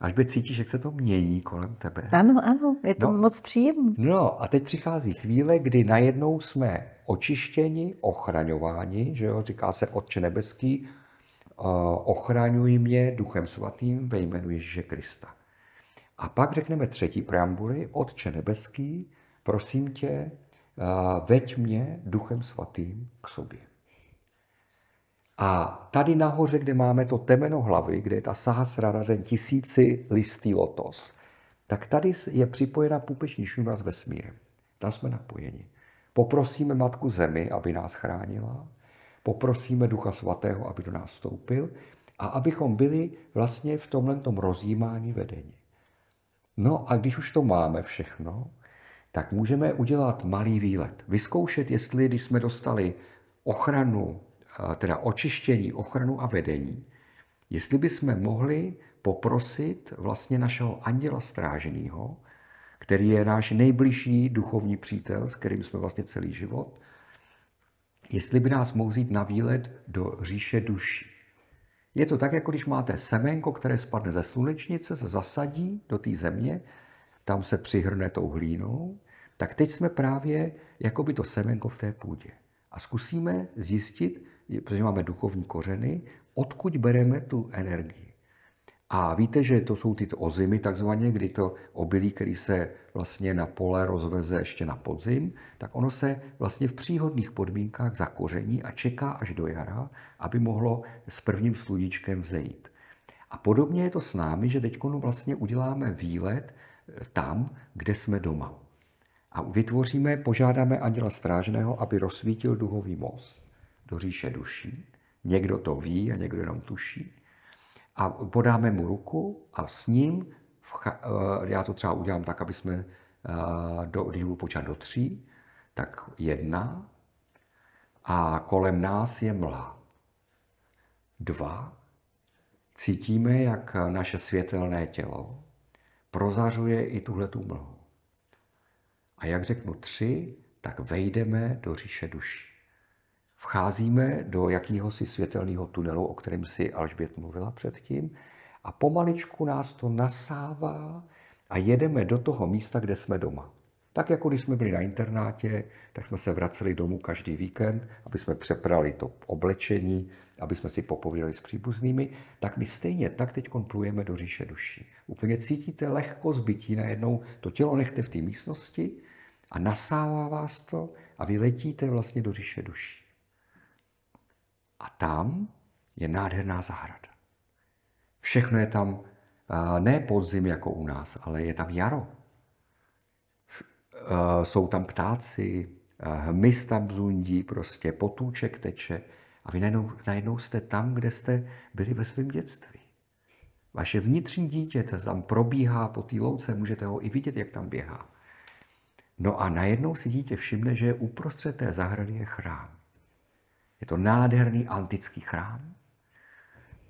Až by cítíš, jak se to mění kolem tebe. Ano, ano, je to no, moc příjemné. No a teď přichází chvíle, kdy najednou jsme očištěni, ochraňováni, že jo, říká se Otče nebeský, ochraňuj mě duchem svatým ve jménu Ježíše Krista. A pak řekneme třetí preambuly, Otče nebeský, prosím tě, uh, veď mě duchem svatým k sobě. A tady nahoře, kde máme to temeno hlavy, kde je ta sahasrara, ten tisíci listý lotos, tak tady je připojena pupeční šňůra s vesmírem. Tam jsme napojeni. Poprosíme Matku Zemi, aby nás chránila, poprosíme Ducha Svatého, aby do nás vstoupil a abychom byli vlastně v tomhle tom rozjímání vedení. No a když už to máme všechno, tak můžeme udělat malý výlet. Vyzkoušet, jestli, když jsme dostali ochranu teda očištění, ochranu a vedení, jestli bychom mohli poprosit vlastně našeho anděla strážného, který je náš nejbližší duchovní přítel, s kterým jsme vlastně celý život, jestli by nás mohl jít na výlet do říše duší. Je to tak, jako když máte semenko, které spadne ze slunečnice, se zasadí do té země, tam se přihrne tou hlínou, tak teď jsme právě jako by to semenko v té půdě. A zkusíme zjistit, protože máme duchovní kořeny, odkud bereme tu energii. A víte, že to jsou ty ozimy takzvaně, kdy to obilí, který se vlastně na pole rozveze ještě na podzim, tak ono se vlastně v příhodných podmínkách zakoření a čeká až do jara, aby mohlo s prvním sluníčkem vzejít. A podobně je to s námi, že teď vlastně uděláme výlet tam, kde jsme doma. A vytvoříme, požádáme Anděla Strážného, aby rozsvítil duhový most do říše duší. Někdo to ví a někdo jenom tuší. A podáme mu ruku a s ním, vcha, eh, já to třeba udělám tak, aby jsme, eh, do, když budu do tří, tak jedna a kolem nás je mlha. Dva, cítíme, jak naše světelné tělo prozařuje i tuhle tu mlhu. A jak řeknu tři, tak vejdeme do říše duší. Vcházíme do jakýhosi světelného tunelu, o kterém si Alžbět mluvila předtím, a pomaličku nás to nasává a jedeme do toho místa, kde jsme doma. Tak jako když jsme byli na internátě, tak jsme se vraceli domů každý víkend, aby jsme přeprali to oblečení, aby jsme si popovídali s příbuznými, tak my stejně tak teď plujeme do říše duší. Úplně cítíte lehko zbytí najednou, to tělo nechte v té místnosti a nasává vás to a vy letíte vlastně do říše duší. A tam je nádherná zahrada. Všechno je tam ne podzim jako u nás, ale je tam jaro. Jsou tam ptáci, hmyz tam bzundí, prostě potůček teče a vy najednou, najednou jste tam, kde jste byli ve svém dětství. Vaše vnitřní dítě tam probíhá po té louce, můžete ho i vidět, jak tam běhá. No a najednou si dítě všimne, že uprostřed té zahrady je chrám. Je to nádherný antický chrám.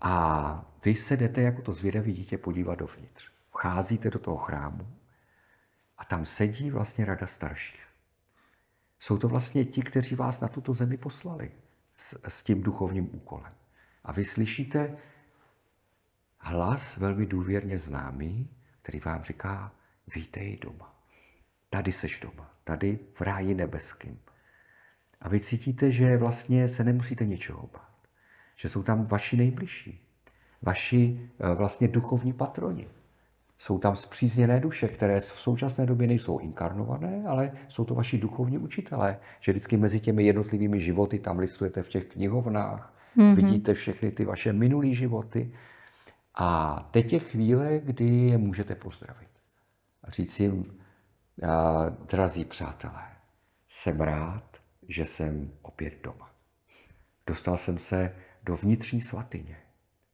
A vy se jdete jako to zvědavý dítě podívat dovnitř. Vcházíte do toho chrámu a tam sedí vlastně rada starších. Jsou to vlastně ti, kteří vás na tuto zemi poslali s, s tím duchovním úkolem. A vy slyšíte hlas velmi důvěrně známý, který vám říká, vítej doma. Tady seš doma, tady v ráji nebeským. A vy cítíte, že vlastně se nemusíte ničeho bát. Že jsou tam vaši nejbližší, vaši eh, vlastně duchovní patroni. Jsou tam zpřízněné duše, které v současné době nejsou inkarnované, ale jsou to vaši duchovní učitelé. Že vždycky mezi těmi jednotlivými životy tam listujete v těch knihovnách, mm-hmm. vidíte všechny ty vaše minulé životy. A teď je chvíle, kdy je můžete pozdravit. A říct jim, drazí přátelé, jsem rád, že jsem opět doma. Dostal jsem se do vnitřní svatyně,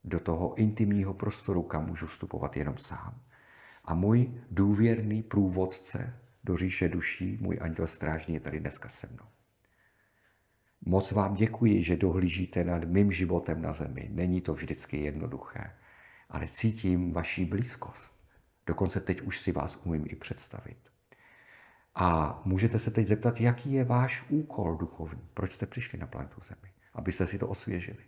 do toho intimního prostoru, kam můžu vstupovat jenom sám. A můj důvěrný průvodce do říše duší, můj anděl strážný je tady dneska se mnou. Moc vám děkuji, že dohlížíte nad mým životem na zemi. Není to vždycky jednoduché, ale cítím vaší blízkost. Dokonce teď už si vás umím i představit. A můžete se teď zeptat, jaký je váš úkol duchovní, proč jste přišli na planetu Zemi, abyste si to osvěžili.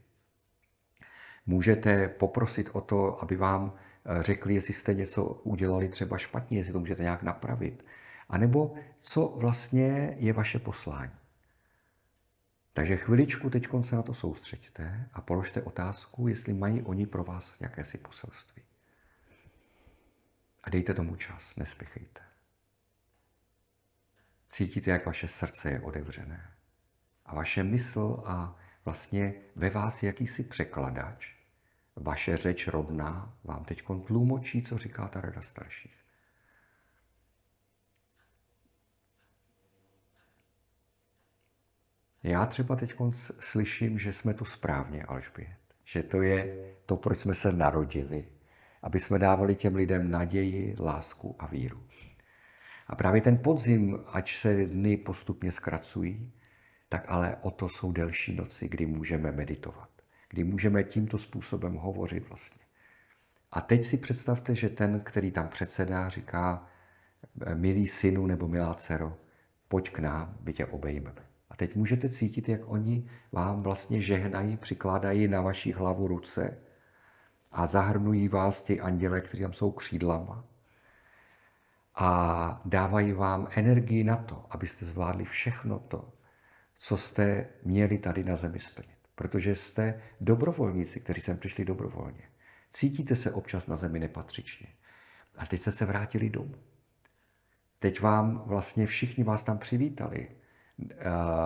Můžete poprosit o to, aby vám řekli, jestli jste něco udělali třeba špatně, jestli to můžete nějak napravit. A nebo co vlastně je vaše poslání. Takže chviličku teď se na to soustřeďte a položte otázku, jestli mají oni pro vás jakési poselství. A dejte tomu čas, nespěchejte. Cítíte, jak vaše srdce je otevřené. A vaše mysl a vlastně ve vás jakýsi překladač, vaše řeč rodná vám teď tlumočí, co říká ta rada starších. Já třeba teď slyším, že jsme tu správně, Alžbět. Že to je to, proč jsme se narodili. Aby jsme dávali těm lidem naději, lásku a víru. A právě ten podzim, ať se dny postupně zkracují, tak ale o to jsou delší noci, kdy můžeme meditovat. Kdy můžeme tímto způsobem hovořit vlastně. A teď si představte, že ten, který tam předsedá, říká, milý synu nebo milá dcero, pojď k nám, my tě obejmeme. A teď můžete cítit, jak oni vám vlastně žehnají, přikládají na vaši hlavu ruce a zahrnují vás ty anděle, kteří tam jsou křídlama a dávají vám energii na to, abyste zvládli všechno to, co jste měli tady na zemi splnit. Protože jste dobrovolníci, kteří sem přišli dobrovolně. Cítíte se občas na zemi nepatřičně. A teď jste se vrátili domů. Teď vám vlastně všichni vás tam přivítali.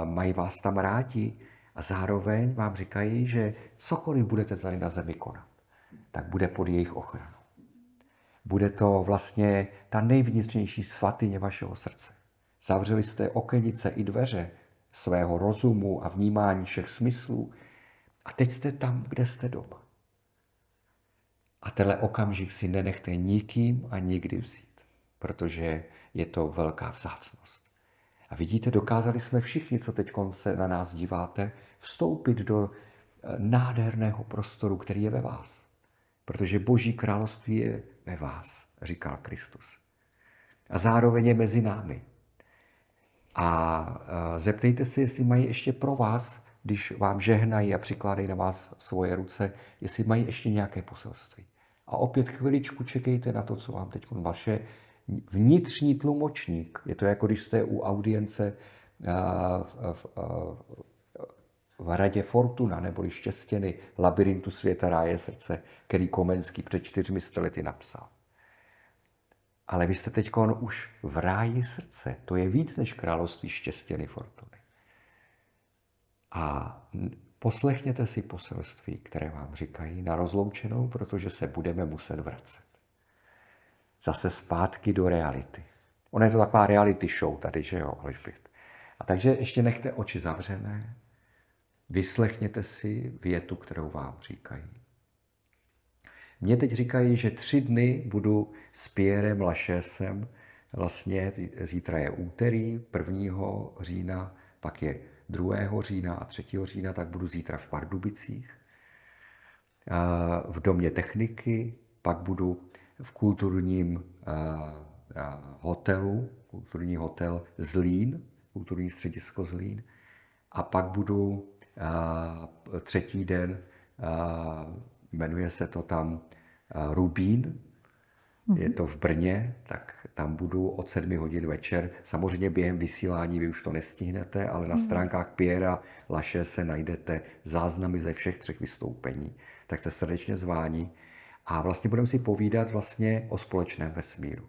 Mají vás tam rádi a zároveň vám říkají, že cokoliv budete tady na zemi konat, tak bude pod jejich ochranou. Bude to vlastně ta nejvnitřnější svatyně vašeho srdce. Zavřeli jste okenice i dveře svého rozumu a vnímání všech smyslů a teď jste tam, kde jste doma. A tenhle okamžik si nenechte nikým a nikdy vzít, protože je to velká vzácnost. A vidíte, dokázali jsme všichni, co teď se na nás díváte, vstoupit do eh, nádherného prostoru, který je ve vás. Protože Boží království je ve vás, říkal Kristus. A zároveň je mezi námi. A e, zeptejte se, jestli mají ještě pro vás, když vám žehnají a přikládají na vás svoje ruce, jestli mají ještě nějaké poselství. A opět chviličku čekejte na to, co vám teď vaše vnitřní tlumočník, je to jako když jste u audience e, v, v radě Fortuna, neboli Štěstěny, labirintu světa ráje srdce, který Komenský před čtyřmi lety napsal. Ale vy jste teď už v ráji srdce. To je víc než království štěstěny fortuny. A poslechněte si poselství, které vám říkají na rozloučenou, protože se budeme muset vracet. Zase zpátky do reality. Ona je to taková reality show tady, že jo, Alžbět. A takže ještě nechte oči zavřené, vyslechněte si větu, kterou vám říkají. Mně teď říkají, že tři dny budu s Pierrem Lašesem, vlastně zítra je úterý 1. října, pak je 2. října a 3. října, tak budu zítra v Pardubicích, v domě techniky, pak budu v kulturním hotelu, kulturní hotel Zlín, kulturní středisko Zlín, a pak budu třetí den jmenuje se to tam Rubín, je mhm. to v Brně, tak tam budu od sedmi hodin večer. Samozřejmě během vysílání vy už to nestihnete, ale na mhm. stránkách Piera Laše se najdete záznamy ze všech třech vystoupení. Tak jste srdečně zváni. A vlastně budeme si povídat vlastně o společném vesmíru.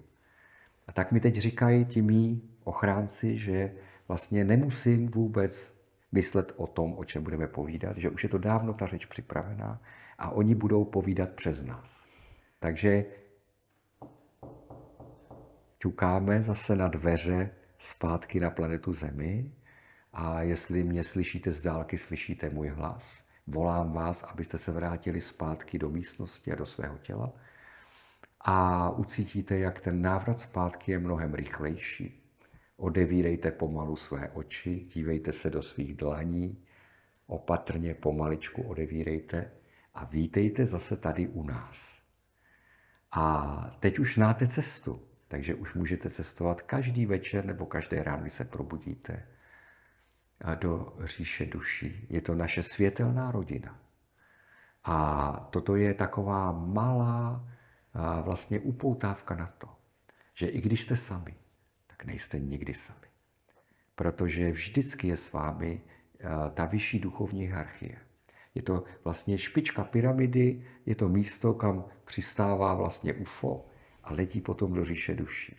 A tak mi teď říkají ti mý ochránci, že vlastně nemusím vůbec myslet o tom, o čem budeme povídat, že už je to dávno ta řeč připravená a oni budou povídat přes nás. Takže ťukáme zase na dveře zpátky na planetu Zemi a jestli mě slyšíte z dálky, slyšíte můj hlas. Volám vás, abyste se vrátili zpátky do místnosti a do svého těla a ucítíte, jak ten návrat zpátky je mnohem rychlejší, Odevírejte pomalu své oči, dívejte se do svých dlaní, opatrně, pomaličku odevírejte a vítejte zase tady u nás. A teď už znáte cestu, takže už můžete cestovat každý večer nebo každé ráno, když se probudíte do říše duší. Je to naše světelná rodina. A toto je taková malá vlastně upoutávka na to, že i když jste sami, tak nejste nikdy sami. Protože vždycky je s vámi ta vyšší duchovní hierarchie. Je to vlastně špička pyramidy, je to místo, kam přistává vlastně UFO a letí potom do říše duší.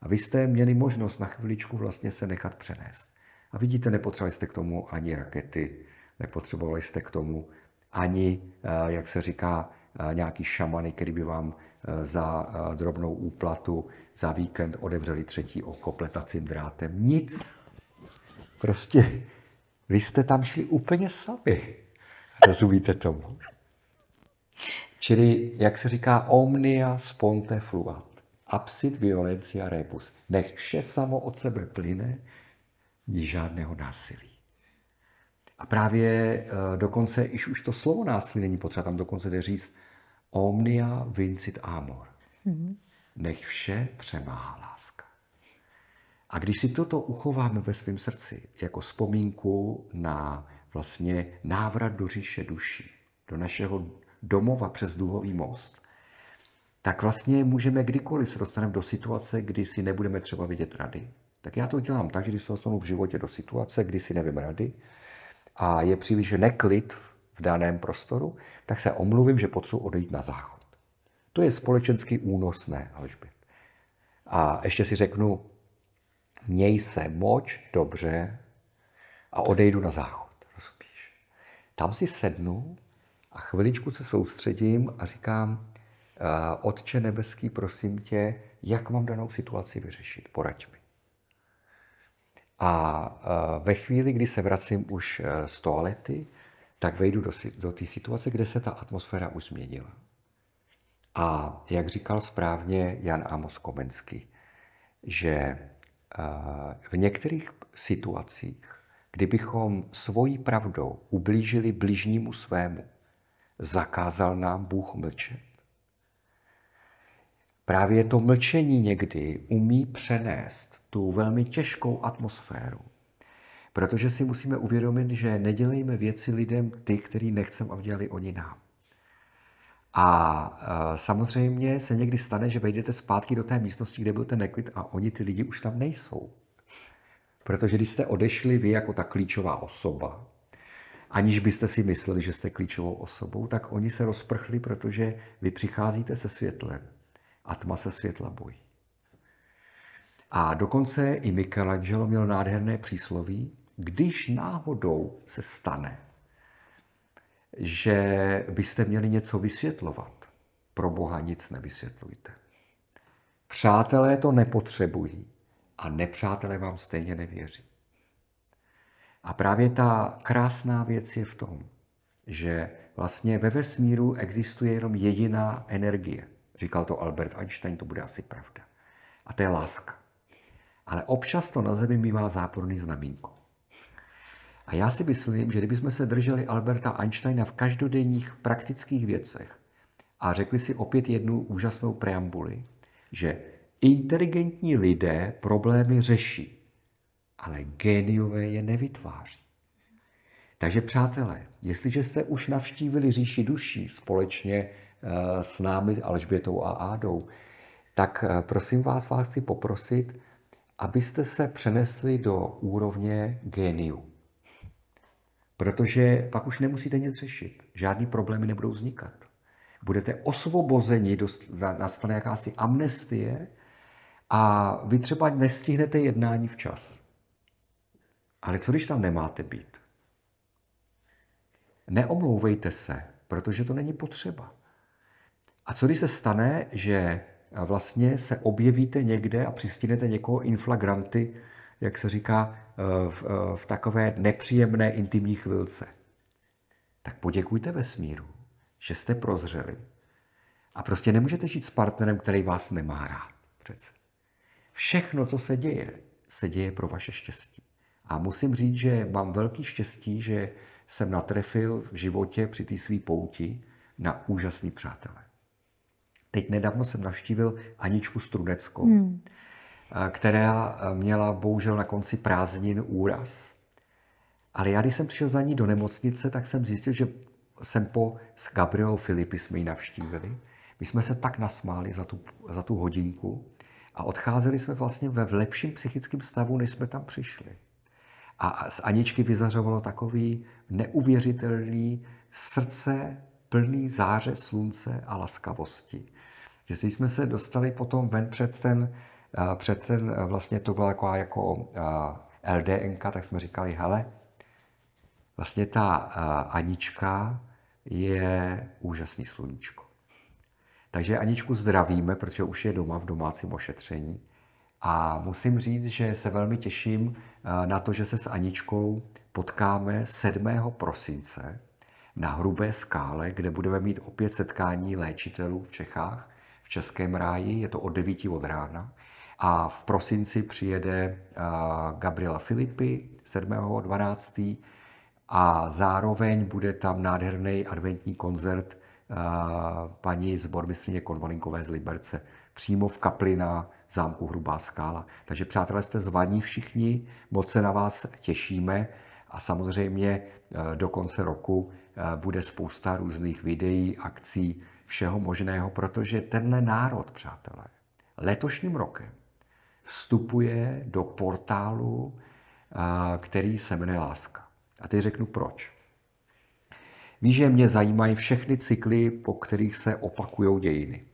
A vy jste měli možnost na chviličku vlastně se nechat přenést. A vidíte, nepotřebovali jste k tomu ani rakety, nepotřebovali jste k tomu ani, eh, jak se říká, eh, nějaký šamany, který by vám eh, za drobnou úplatu za víkend odevřeli třetí oko pletacím drátem. Nic. Prostě vy jste tam šli úplně sami. Rozumíte tomu? Čili, jak se říká, omnia sponte fluat. Absit violencia rebus. Nech vše samo od sebe plyne, ní žádného násilí. A právě eh, dokonce, iž už to slovo násilí není potřeba, tam dokonce jde říct omnia vincit amor. Mm-hmm. Nech vše přemáhá láska. A když si toto uchováme ve svém srdci jako vzpomínku na vlastně návrat do říše duší, do našeho domova přes duhový most, tak vlastně můžeme kdykoliv se dostaneme do situace, kdy si nebudeme třeba vidět rady. Tak já to dělám tak, že když se dostanu v životě do situace, kdy si nevím rady a je příliš neklid v daném prostoru, tak se omluvím, že potřebuji odejít na záchod. To je společensky únosné, Alžbět. A ještě si řeknu, měj se moč dobře a odejdu na záchod. Rozumíš? Tam si sednu a chviličku se soustředím a říkám, eh, Otče nebeský, prosím tě, jak mám danou situaci vyřešit? Poraď mi. A eh, ve chvíli, kdy se vracím už eh, z toalety, tak vejdu do, do té situace, kde se ta atmosféra už změnila. A jak říkal správně Jan Amos Komenský, že v některých situacích, kdybychom svojí pravdou ublížili bližnímu svému, zakázal nám Bůh mlčet. Právě to mlčení někdy umí přenést tu velmi těžkou atmosféru. Protože si musíme uvědomit, že nedělejme věci lidem ty, který nechceme, aby dělali oni nám. A e, samozřejmě se někdy stane, že vejdete zpátky do té místnosti, kde byl ten neklid a oni, ty lidi, už tam nejsou. Protože když jste odešli vy jako ta klíčová osoba, aniž byste si mysleli, že jste klíčovou osobou, tak oni se rozprchli, protože vy přicházíte se světlem a tma se světla bojí. A dokonce i Michelangelo měl nádherné přísloví, když náhodou se stane, že byste měli něco vysvětlovat, pro Boha nic nevysvětlujte. Přátelé to nepotřebují a nepřátelé vám stejně nevěří. A právě ta krásná věc je v tom, že vlastně ve vesmíru existuje jenom jediná energie. Říkal to Albert Einstein, to bude asi pravda. A to je láska. Ale občas to na Zemi mývá záporný znamínko. A já si myslím, že kdybychom se drželi Alberta Einsteina v každodenních praktických věcech a řekli si opět jednu úžasnou preambuli, že inteligentní lidé problémy řeší, ale géniové je nevytváří. Takže přátelé, jestliže jste už navštívili říši duší společně eh, s námi Alžbětou a Ádou, tak eh, prosím vás, vás chci poprosit, abyste se přenesli do úrovně géniu. Protože pak už nemusíte nic řešit. Žádný problémy nebudou vznikat. Budete osvobozeni, nastane jakási amnestie a vy třeba nestihnete jednání včas. Ale co když tam nemáte být? Neomlouvejte se, protože to není potřeba. A co když se stane, že vlastně se objevíte někde a přistínete někoho inflagranty, jak se říká, eh, v, eh, v takové nepříjemné intimní chvilce? Tak poděkujte vesmíru, že jste prozřeli. A prostě nemůžete žít s partnerem, který vás nemá rád. Přece. Všechno, co se děje, se děje pro vaše štěstí. A musím říct, že mám velký štěstí, že jsem natrefil v životě při té své pouti na úžasný přátelé. Teď nedávno jsem navštívil Aničku Struneckou, hmm. Která měla bohužel na konci prázdnin úraz. Ale já, když jsem přišel za ní do nemocnice, tak jsem zjistil, že jsem po s Gabrielou Filipy jsme ji navštívili. My jsme se tak nasmáli za tu, za tu hodinku a odcházeli jsme vlastně ve lepším psychickém stavu, než jsme tam přišli. A z Aničky vyzařovalo takový neuvěřitelný srdce plný záře slunce a laskavosti. Že jsme se dostali potom ven před ten, eh, před ten eh, vlastně to byla jako, jako eh, LDNK, tak jsme říkali, hele, vlastně ta Anička je úžasný sluníčko. Takže Aničku zdravíme, protože už je doma v domácím ošetření. A musím říct, že se velmi těším na to, že se s Aničkou potkáme 7. prosince na Hrubé skále, kde budeme mít opět setkání léčitelů v Čechách, v Českém ráji, je to od 9 od rána. A v prosinci přijede Gabriela Filipy 7.12. a zároveň bude tam nádherný adventní koncert paní zbormistrině Konvalinkové z Liberce přímo v kapli na zámku Hrubá skála. Takže přátelé, jste zvaní všichni, moc se na vás těšíme a samozřejmě do konce roku bude spousta různých videí, akcí, všeho možného, protože tenhle národ, přátelé, letošním rokem vstupuje do portálu, který se jmenuje Láska. A teď řeknu proč. Víš, že mě zajímají všechny cykly, po kterých se opakují dějiny.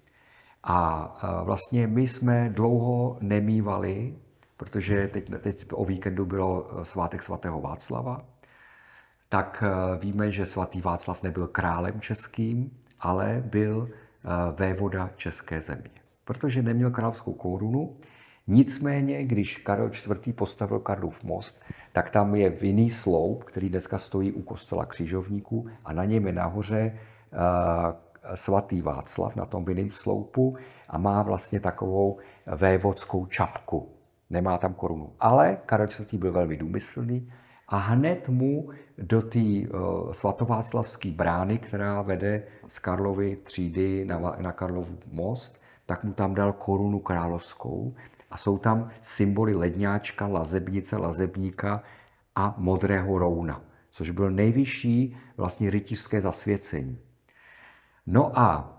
A vlastně my jsme dlouho nemývali, protože teď, teď o víkendu bylo svátek svatého Václava, tak eh, víme, že svatý Václav nebyl králem českým, ale byl eh, vévoda české země. Protože neměl královskou korunu, nicméně, když Karel IV. postavil Karlův most, tak tam je vinný sloup, který dneska stojí u kostela křižovníků a na něm je nahoře eh, svatý Václav na tom vinném sloupu a má vlastně takovou vévodskou čapku. Nemá tam korunu. Ale Karel IV. byl velmi důmyslný a hned mu do té uh, svatováclavské brány, která vede z Karlovy třídy na, na Karlov most, tak mu tam dal korunu královskou a jsou tam symboly ledňáčka, lazebnice, lazebníka a modrého rouna, což byl nejvyšší vlastně rytířské zasvěcení. No a,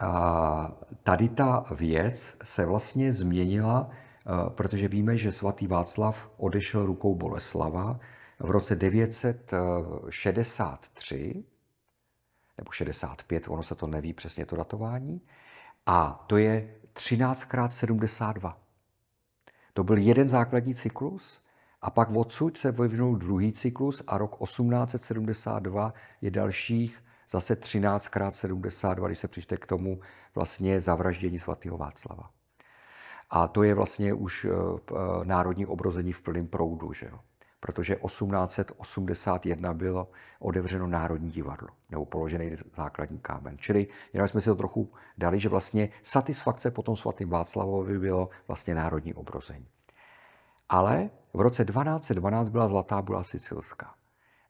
a tady ta věc se vlastně změnila Eh, protože víme, že svatý Václav odešel rukou Boleslava v roce 963 nebo 65, ono se to neví přesně to datování, a to je 13 x 72. To byl jeden základní cyklus a pak odsud se vyvinul druhý cyklus a rok 1872 je dalších zase 13 x 72, když se přičte k tomu vlastně zavraždění svatého Václava. A to je vlastně už eh, eh, národní obrození v plném proudu, že jo? Protože 1881 bylo otevřeno Národní divadlo, nebo položený základní kámen. Čili jenom jsme si to trochu dali, že vlastně satisfakce po tom svatým Václavovi bylo vlastně národní obrození. Ale v roce 1212 byla Zlatá bula sicilská.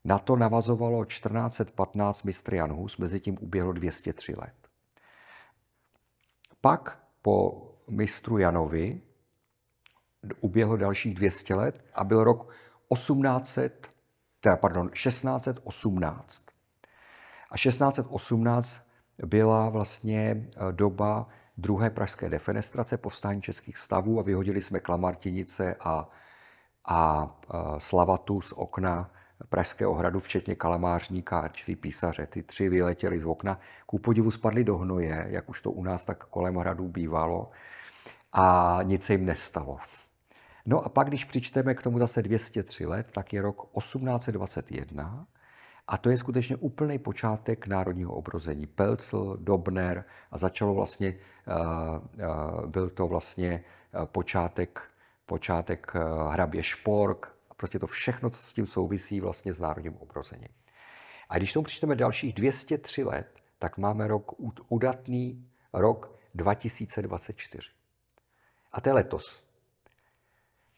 Na to navazovalo 1415 mistr Jan Hus, mezi tím uběhlo 203 let. Pak po mistru Janovi uběhlo dalších 200 let a byl rok 1800, teda pardon, 1618. A 1618 byla vlastně eh, doba druhé pražské defenestrace, povstání českých stavů a vyhodili jsme Klamartinice a, a eh, Slavatu z okna Pražského hradu, včetně kalamářníka, čili písaře. Ty tři vyletěli z okna. Ku podivu spadli do hnoje, jak už to u nás tak kolem hradu bývalo a nic se jim nestalo. No a pak, když přičteme k tomu zase 203 let, tak je rok 1821 a to je skutečně úplný počátek národního obrození. Pelcl, Dobner a začalo vlastně, eh, eh, byl to vlastně eh, počátek, počátek hrabě Špork, prostě to všechno, co s tím souvisí vlastně s národním obrozením. A když tomu přičteme dalších 203 let, tak máme rok udatný rok 2024. A to je letos.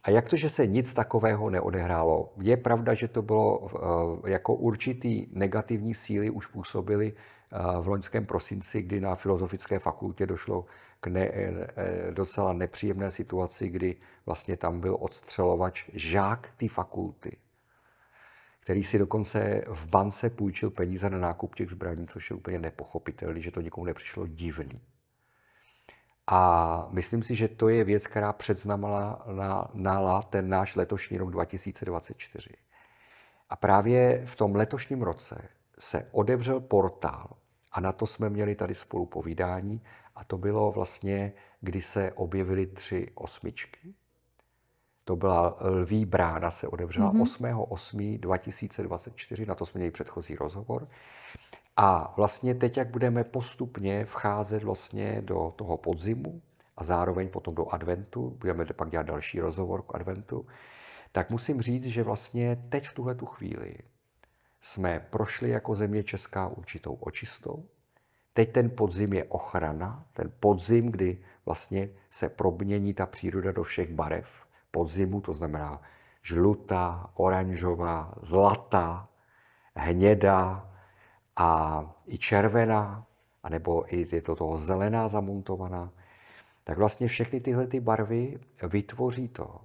A jak to, že se nic takového neodehrálo? Je pravda, že to bylo eh, jako určitý negativní síly už působily eh, v loňském prosinci, kdy na Filozofické fakultě došlo k ne, eh, docela nepříjemné situaci, kdy vlastně tam byl odstřelovač žák té fakulty, který si dokonce v bance půjčil peníze na nákup těch zbraní, což je úplně nepochopitelné, že to nikomu nepřišlo divný. A myslím si, že to je věc, která předznamala na, na ten náš letošní rok 2024. A právě v tom letošním roce se odevřel portál a na to jsme měli tady spolu povídání a to bylo vlastně, kdy se objevily tři osmičky. To byla Lví brána, se odevřela mm-hmm. 8.8.2024, na to jsme měli předchozí rozhovor. A vlastně teď, jak budeme postupně vcházet vlastně do toho podzimu a zároveň potom do adventu, budeme pak dělat další rozhovor k adventu, tak musím říct, že vlastně teď v tuhle tu chvíli jsme prošli jako země Česká určitou očistou. Teď ten podzim je ochrana, ten podzim, kdy vlastně se promění ta příroda do všech barev podzimu, to znamená žlutá, oranžová, zlatá, hnědá a i červená, anebo i je to toho zelená zamontovaná, tak vlastně všechny tyhle ty barvy vytvoří to,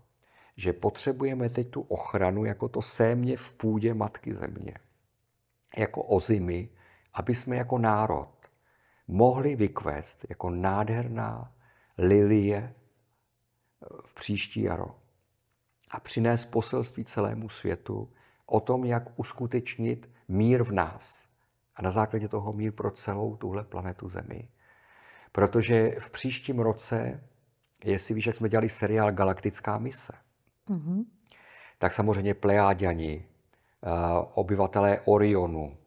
že potřebujeme teď tu ochranu jako to sémě v půdě Matky Země, jako ozimy, aby jsme jako národ mohli vykvést jako nádherná lilie v příští jaro a přinést poselství celému světu o tom, jak uskutečnit mír v nás a na základě toho mír pro celou tuhle planetu Zemi. Protože v příštím roce, jestli víš, jak jsme dělali seriál Galaktická mise, mm-hmm. tak samozřejmě Plejáďani, eh, obyvatelé Orionu,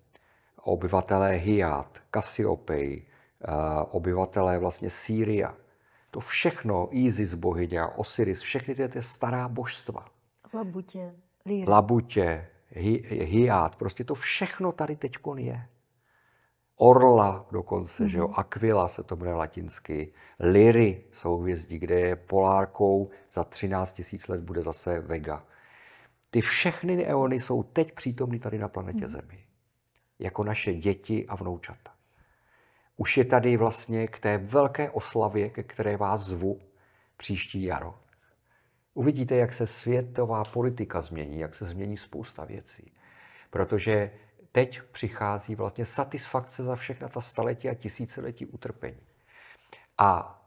obyvatelé Hyat, Cassiopeii, eh, obyvatelé vlastně Sýria, to všechno, Isis bohyně, Osiris, všechny ty, ty stará božstva. Labutě, líry. Labutě, Hyat, prostě to všechno tady teď je. Orla dokonce, mm-hmm. že jo, mhm. Aquila se to bude latinsky, Liry souhvězdí, kde je polárkou, za 13 tisíc let bude zase Vega. Ty všechny neony jsou teď přítomny tady na planetě mm-hmm. Zemi. Jako naše děti a vnoučata. Už je tady vlastně k té velké oslavě, ke které vás zvu příští jaro. Uvidíte, jak se světová politika změní, jak se změní spousta věcí. Protože teď přichází vlastně satisfakce za všechna ta staletí a tisíciletí utrpení. A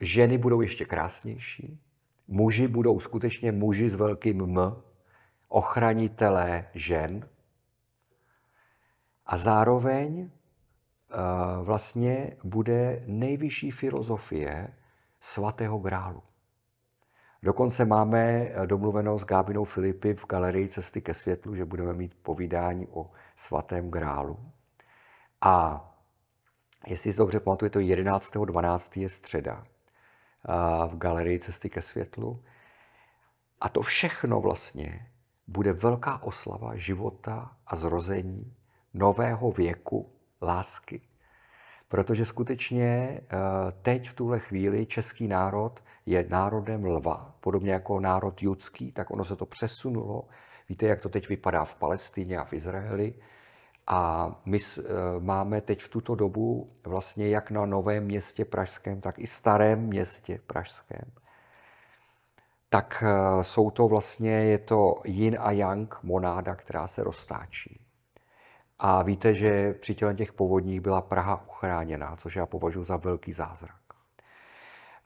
ženy budou ještě krásnější, muži budou skutečně muži s velkým M, ochranitelé žen a zároveň eh, vlastně bude nejvyšší filozofie svatého grálu. Dokonce máme eh, domluveno s Gábinou Filipy v galerii Cesty ke světlu, že budeme mít povídání o svatém grálu. A jestli si dobře pamatuje, to 11.12. je středa v galerii Cesty ke světlu. A to všechno vlastně bude velká oslava života a zrození nového věku lásky. Protože skutečně eh, teď v tuhle chvíli český národ je národem lva, podobně jako národ judský, tak ono se to přesunulo. Víte, jak to teď vypadá v Palestině a v Izraeli. A my eh, máme teď v tuto dobu vlastně jak na Novém městě Pražském, tak i Starém městě Pražském. Tak eh, jsou to vlastně, je to yin a yang monáda, která se roztáčí. A víte, že při těch povodních byla Praha uchráněna, což já považuji za velký zázrak.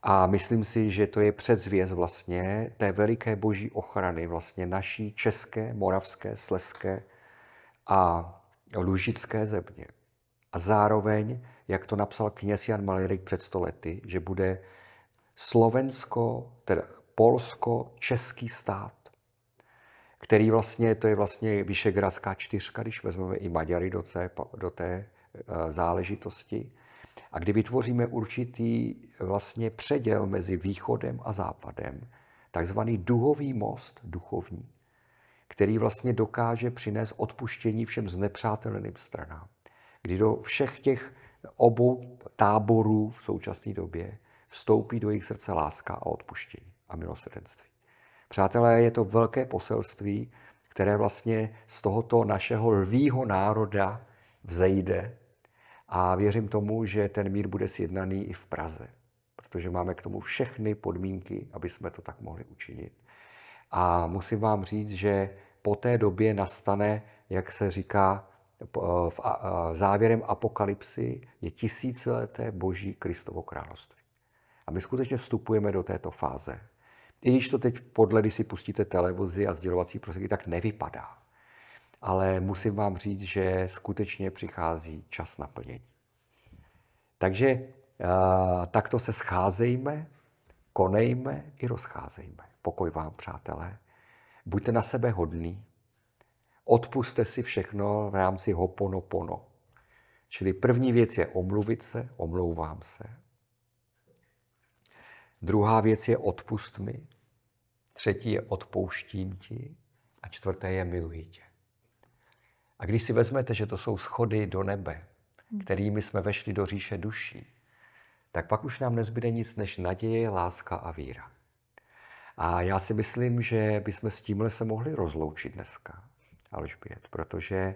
A myslím si, že to je předzvěst vlastně té veliké boží ochrany vlastně naší české, moravské, sleské a lužické země. A zároveň, jak to napsal kněz Jan Malirik před stolety, že bude Slovensko, teda Polsko-český stát který vlastně, to je vlastně Vyšegradská čtyřka, když vezmeme i Maďary do té, do té eh, záležitosti. A kdy vytvoříme určitý vlastně předěl mezi východem a západem, takzvaný duhový most, duchovní, který vlastně dokáže přinést odpuštění všem znepřáteleným stranám. Kdy do všech těch obou táborů v současné době vstoupí do jejich srdce láska a odpuštění a milosrdenství. Přátelé, je to velké poselství, které vlastně z tohoto našeho lvího národa vzejde. A věřím tomu, že ten mír bude sjednaný i v Praze, protože máme k tomu všechny podmínky, aby jsme to tak mohli učinit. A musím vám říct, že po té době nastane, jak se říká, v závěrem apokalypsy je tisícileté boží Kristovo království. A my skutečně vstupujeme do této fáze. I když to teď podle, když si pustíte televizi a sdělovací prostředky, tak nevypadá. Ale musím vám říct, že skutečně přichází čas naplnění. Takže uh, takto se scházejme, konejme i rozcházejme. Pokoj vám, přátelé. Buďte na sebe hodní. Odpuste si všechno v rámci hoponopono. Čili první věc je omluvit se, omlouvám se. Druhá věc je odpust mi. Třetí je odpouštím ti. A čtvrté je miluji tě. A když si vezmete, že to jsou schody do nebe, kterými jsme vešli do říše duší, tak pak už nám nezbyde nic než naděje, láska a víra. A já si myslím, že bychom s tímhle se mohli rozloučit dneska, Alžbět, protože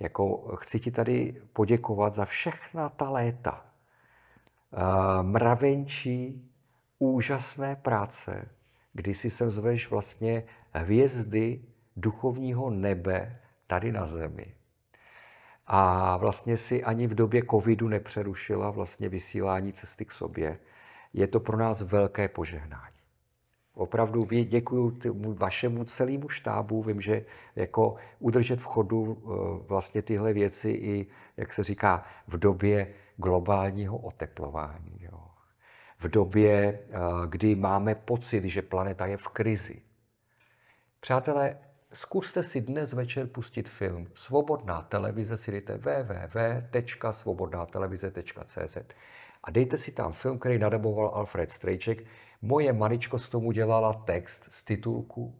jako chci ti tady poděkovat za všechna ta léta mravenčí, úžasné práce, kdy si sem zveš vlastně hvězdy duchovního nebe tady na zemi. A vlastně si ani v době covidu nepřerušila vlastně vysílání cesty k sobě. Je to pro nás velké požehnání. Opravdu děkuji vašemu celému štábu. Vím, že jako udržet v chodu eh, vlastně tyhle věci i, jak se říká, v době globálního oteplování. Jo. V době, eh, kdy máme pocit, že planeta je v krizi. Přátelé, zkuste si dnes večer pustit film Svobodná televize, si dejte www.svobodnátelevize.cz a dejte si tam film, který nadaboval Alfred Strejček. Moje maličko z tomu dělala text z titulku.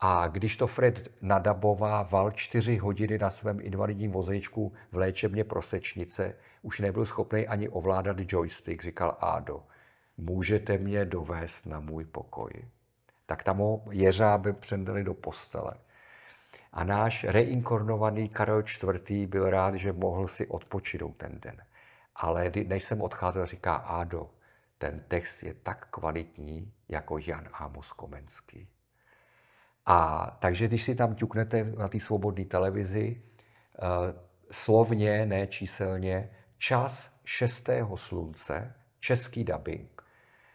A když to Fred nadabovával čtyři hodiny na svém invalidním vozečku v léčebně pro sečnice, už nebyl schopný ani ovládat joystick, říkal Ádo, můžete mě dovést na můj pokoj tak tam ho jeřábem přendali do postele. A náš reinkarnovaný Karel IV. byl rád, že mohl si odpočinout ten den. Ale než jsem odcházel, říká Ádo, ten text je tak kvalitní, jako Jan Amos Komenský. A takže když si tam ťuknete na té svobodné televizi, uh, slovně, ne číselně, čas šestého slunce, český dubbing,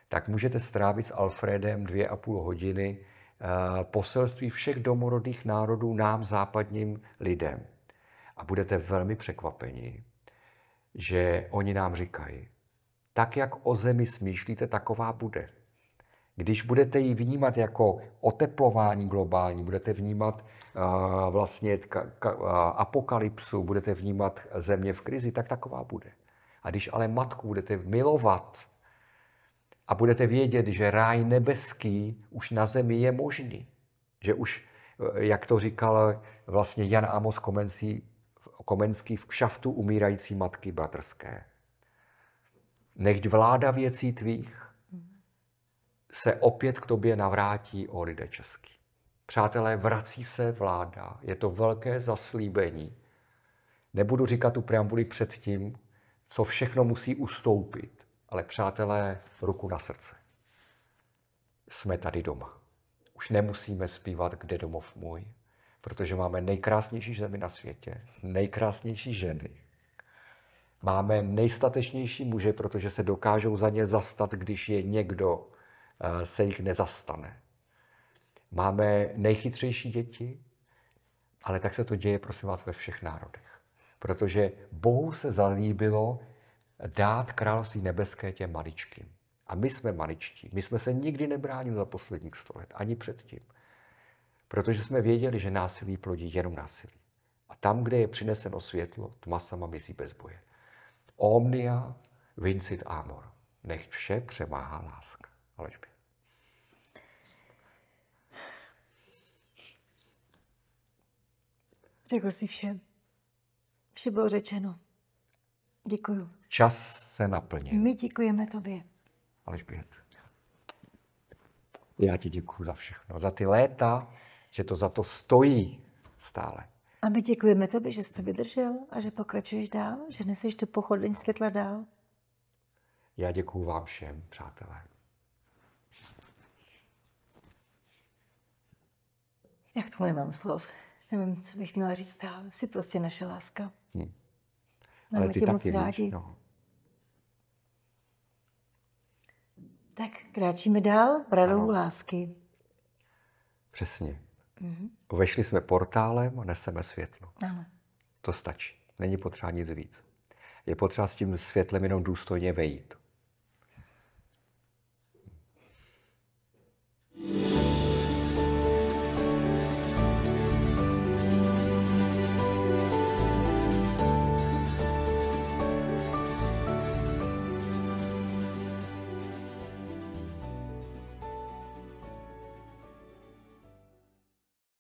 tak můžete strávit s Alfredem dvě a půl hodiny eh, poselství všech domorodých národů nám, západním lidem. A budete velmi překvapeni, že oni nám říkají, tak jak o zemi smýšlíte, taková bude. Když budete ji vnímat jako oteplování globální, budete vnímat uh, vlastně ka, ka, uh, apokalypsu, budete vnímat země v krizi, tak taková bude. A když ale matku budete milovat a budete vědět, že ráj nebeský už na zemi je možný. Že už, jak to říkal vlastně Jan Amos Komenský, Komenský v kšaftu umírající matky bratrské. Nechť vláda věcí tvých se opět k tobě navrátí, o lidé český. Přátelé, vrací se vláda. Je to velké zaslíbení. Nebudu říkat tu preambuli předtím, co všechno musí ustoupit. Ale přátelé, ruku na srdce. Jsme tady doma. Už nemusíme zpívat, kde domov můj, protože máme nejkrásnější zemi na světě, nejkrásnější ženy. Máme nejstatečnější muže, protože se dokážou za ně zastat, když je někdo eh, se jich nezastane. Máme nejchytřejší děti, ale tak se to děje, prosím vás, ve všech národech. Protože Bohu se zalíbilo, dát království nebeské těm maličkým. A my jsme maličtí. My jsme se nikdy nebránili za posledních sto let, ani předtím. Protože jsme věděli, že násilí plodí jenom násilí. A tam, kde je přineseno světlo, tma sama mizí bez boje. Omnia vincit amor. Nech vše přemáhá láska. Alečby. Řekl jsi vše. Vše bylo řečeno. Děkuju. Čas se naplnil. My děkujeme tobě. Alžbět. Já ti děkuji za všechno. Za ty léta, že to za to stojí stále. A my děkujeme tobě, že jsi to vydržel a že pokračuješ dál, že neseš to pochodlení světla dál. Já děkuji vám všem, přátelé. Jak tomu nemám slov. Nevím, co bych měla říct dál. Jsi prostě naše láska. Hmm. Máme Ale ty taky, víš. No. Tak kráčíme dál bradou ano. lásky. Přesně. Mm-hmm. Vešli jsme portálem a neseme světlo. Ano. To stačí. Není potřeba nic víc. Je potřeba s tím světlem jenom důstojně vejít. Yeah.